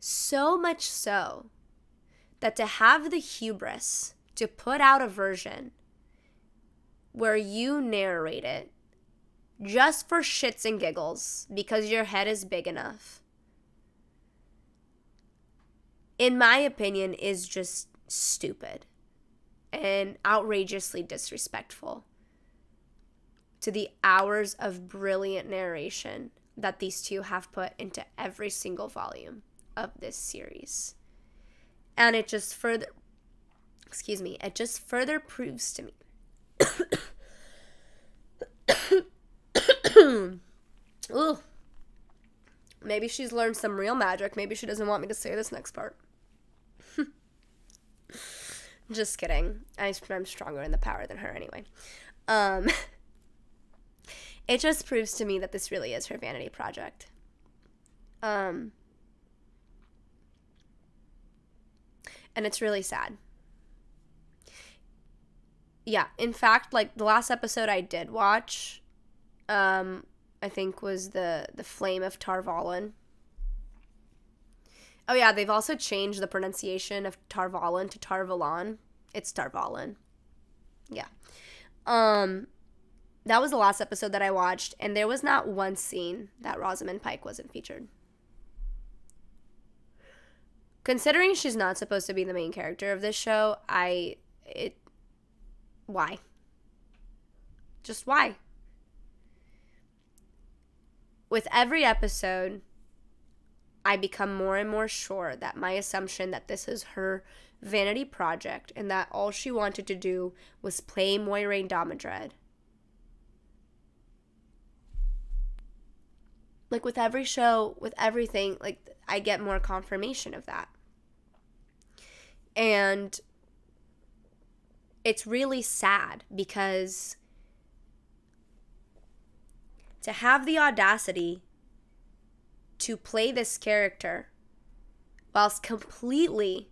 S1: So much so that to have the hubris to put out a version where you narrate it just for shits and giggles because your head is big enough, in my opinion, is just stupid and outrageously disrespectful to the hours of brilliant narration that these two have put into every single volume of this series. And it just further excuse me, it just further proves to me [COUGHS] [COUGHS] Ooh. Maybe she's learned some real magic. Maybe she doesn't want me to say this next part. Just kidding. I, am stronger in the power than her anyway. Um, [LAUGHS] it just proves to me that this really is her vanity project. Um, and it's really sad. Yeah, in fact, like the last episode I did watch, um, I think was the the Flame of Tar Valon. Oh yeah, they've also changed the pronunciation of Tar Valon to Tarvalon. It's Tar Valon. Yeah. Um that was the last episode that I watched and there was not one scene that Rosamund Pike wasn't featured. Considering she's not supposed to be the main character of this show, I it why? Just why? With every episode, I become more and more sure that my assumption that this is her vanity project and that all she wanted to do was play Moiraine Damodred. Like with every show, with everything, like I get more confirmation of that. And it's really sad because to have the audacity to play this character whilst completely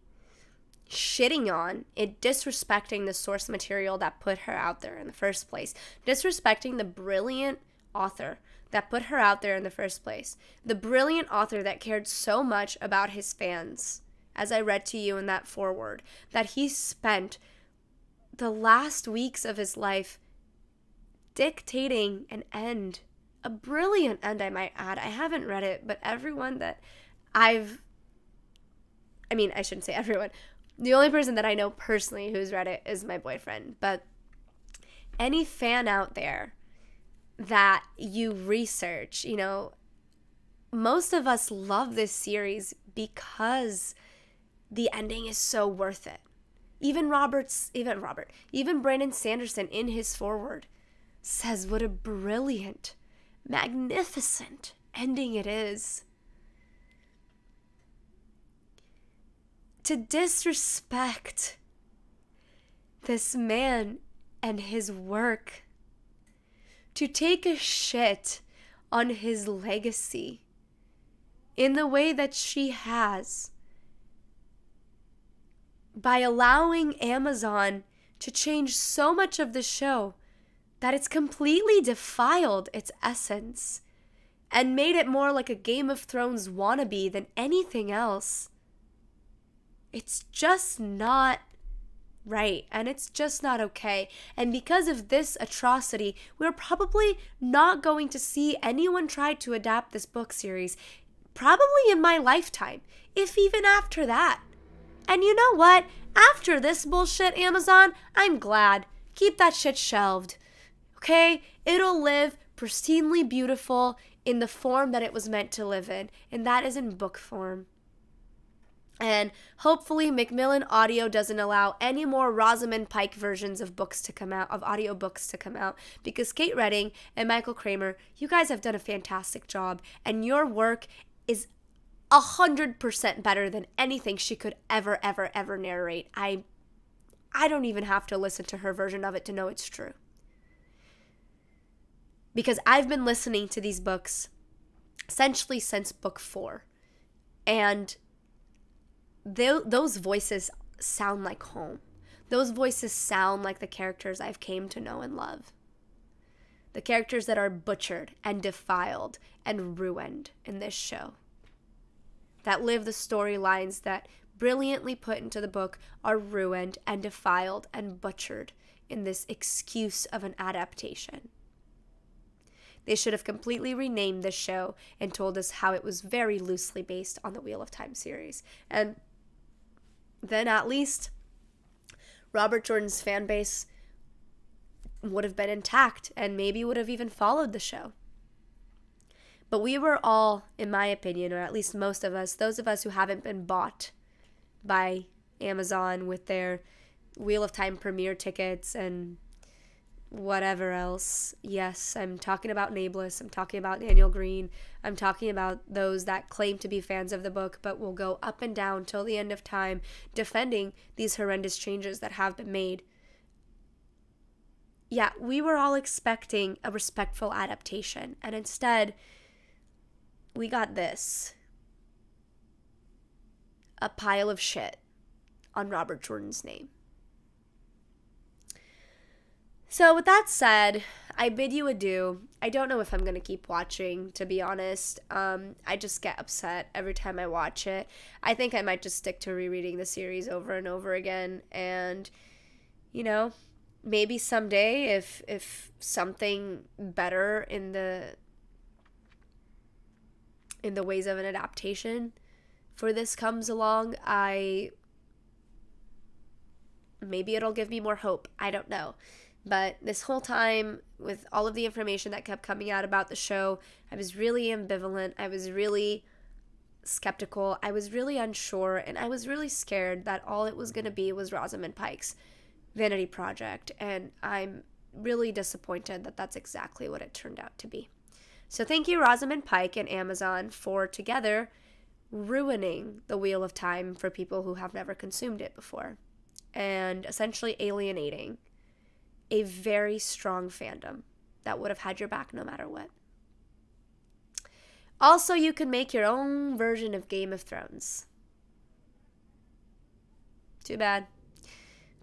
S1: shitting on and disrespecting the source material that put her out there in the first place, disrespecting the brilliant author that put her out there in the first place, the brilliant author that cared so much about his fans, as I read to you in that foreword, that he spent the last weeks of his life dictating an end. A brilliant end, I might add. I haven't read it, but everyone that I've. I mean, I shouldn't say [LAUGHS] everyone. The only person that I know personally who's read it is my boyfriend. But any fan out there that you research, you know, most of us love this series because the ending is so worth it. Even Roberts, even Robert, even Brandon Sanderson in his foreword says what a brilliant, magnificent ending it is. To disrespect this man and his work, to take a shit on his legacy in the way that she has by allowing Amazon to change so much of the show that it's completely defiled its essence and made it more like a Game of Thrones wannabe than anything else. It's just not right and it's just not okay. And because of this atrocity, we're probably not going to see anyone try to adapt this book series, probably in my lifetime, if even after that. And you know what? After this bullshit, Amazon, I'm glad. Keep that shit shelved. Okay? It'll live pristinely beautiful in the form that it was meant to live in, and that is in book form. And hopefully, Macmillan Audio doesn't allow any more Rosamund Pike versions of books to come out, of audiobooks to come out, because Kate Reading and Michael Kramer, you guys have done a fantastic job, and your work is a hundred percent better than anything she could ever, ever, ever narrate. I I don't even have to listen to her version of it to know it's true. Because I've been listening to these books essentially since book four. And th- those voices sound like home. Those voices sound like the characters I've came to know and love. The characters that are butchered and defiled and ruined in this show. That live the storylines that brilliantly put into the book are ruined and defiled and butchered in this excuse of an adaptation. They should have completely renamed the show and told us how it was very loosely based on the Wheel of Time series. And then at least Robert Jordan's fan base would have been intact and maybe would have even followed the show. But we were all, in my opinion, or at least most of us, those of us who haven't been bought by Amazon with their Wheel of Time premiere tickets and whatever else. Yes, I'm talking about Nameless. I'm talking about Daniel Greene. I'm talking about those that claim to be fans of the book but will go up and down till the end of time defending these horrendous changes that have been made. Yeah, we were all expecting a respectful adaptation, and instead, we got this a pile of shit on Robert Jordan's name. So, with that said, I bid you adieu. I don't know if I'm going to keep watching, to be honest. Um, I just get upset every time I watch it. I think I might just stick to rereading the series over and over again. And, you know, maybe someday if if something better in the in the ways of an adaptation for this comes along, I maybe it'll give me more hope. I don't know. But this whole time, with all of the information that kept coming out about the show, I was really ambivalent. I was really skeptical. I was really unsure. And I was really scared that all it was going to be was Rosamund Pike's vanity project. And I'm really disappointed that that's exactly what it turned out to be. So thank you, Rosamund Pike and Amazon, for together ruining the Wheel of Time for people who have never consumed it before and essentially alienating a very strong fandom that would have had your back no matter what. Also, you can make your own version of Game of Thrones. Too bad.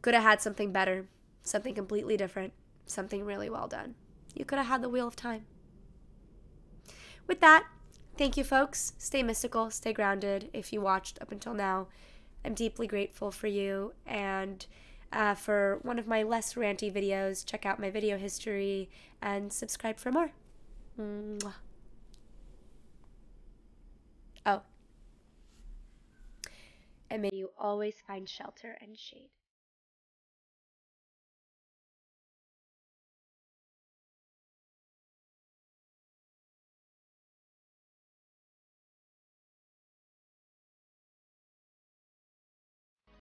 S1: Could have had something better, something completely different, something really well done. You could have had the Wheel of Time. With that, thank you, folks. Stay mystical, stay grounded. If you watched up until now, I'm deeply grateful for you. And uh, for one of my less ranty videos, check out my video history and subscribe for more. Mwah. Oh. And may you always find shelter and shade.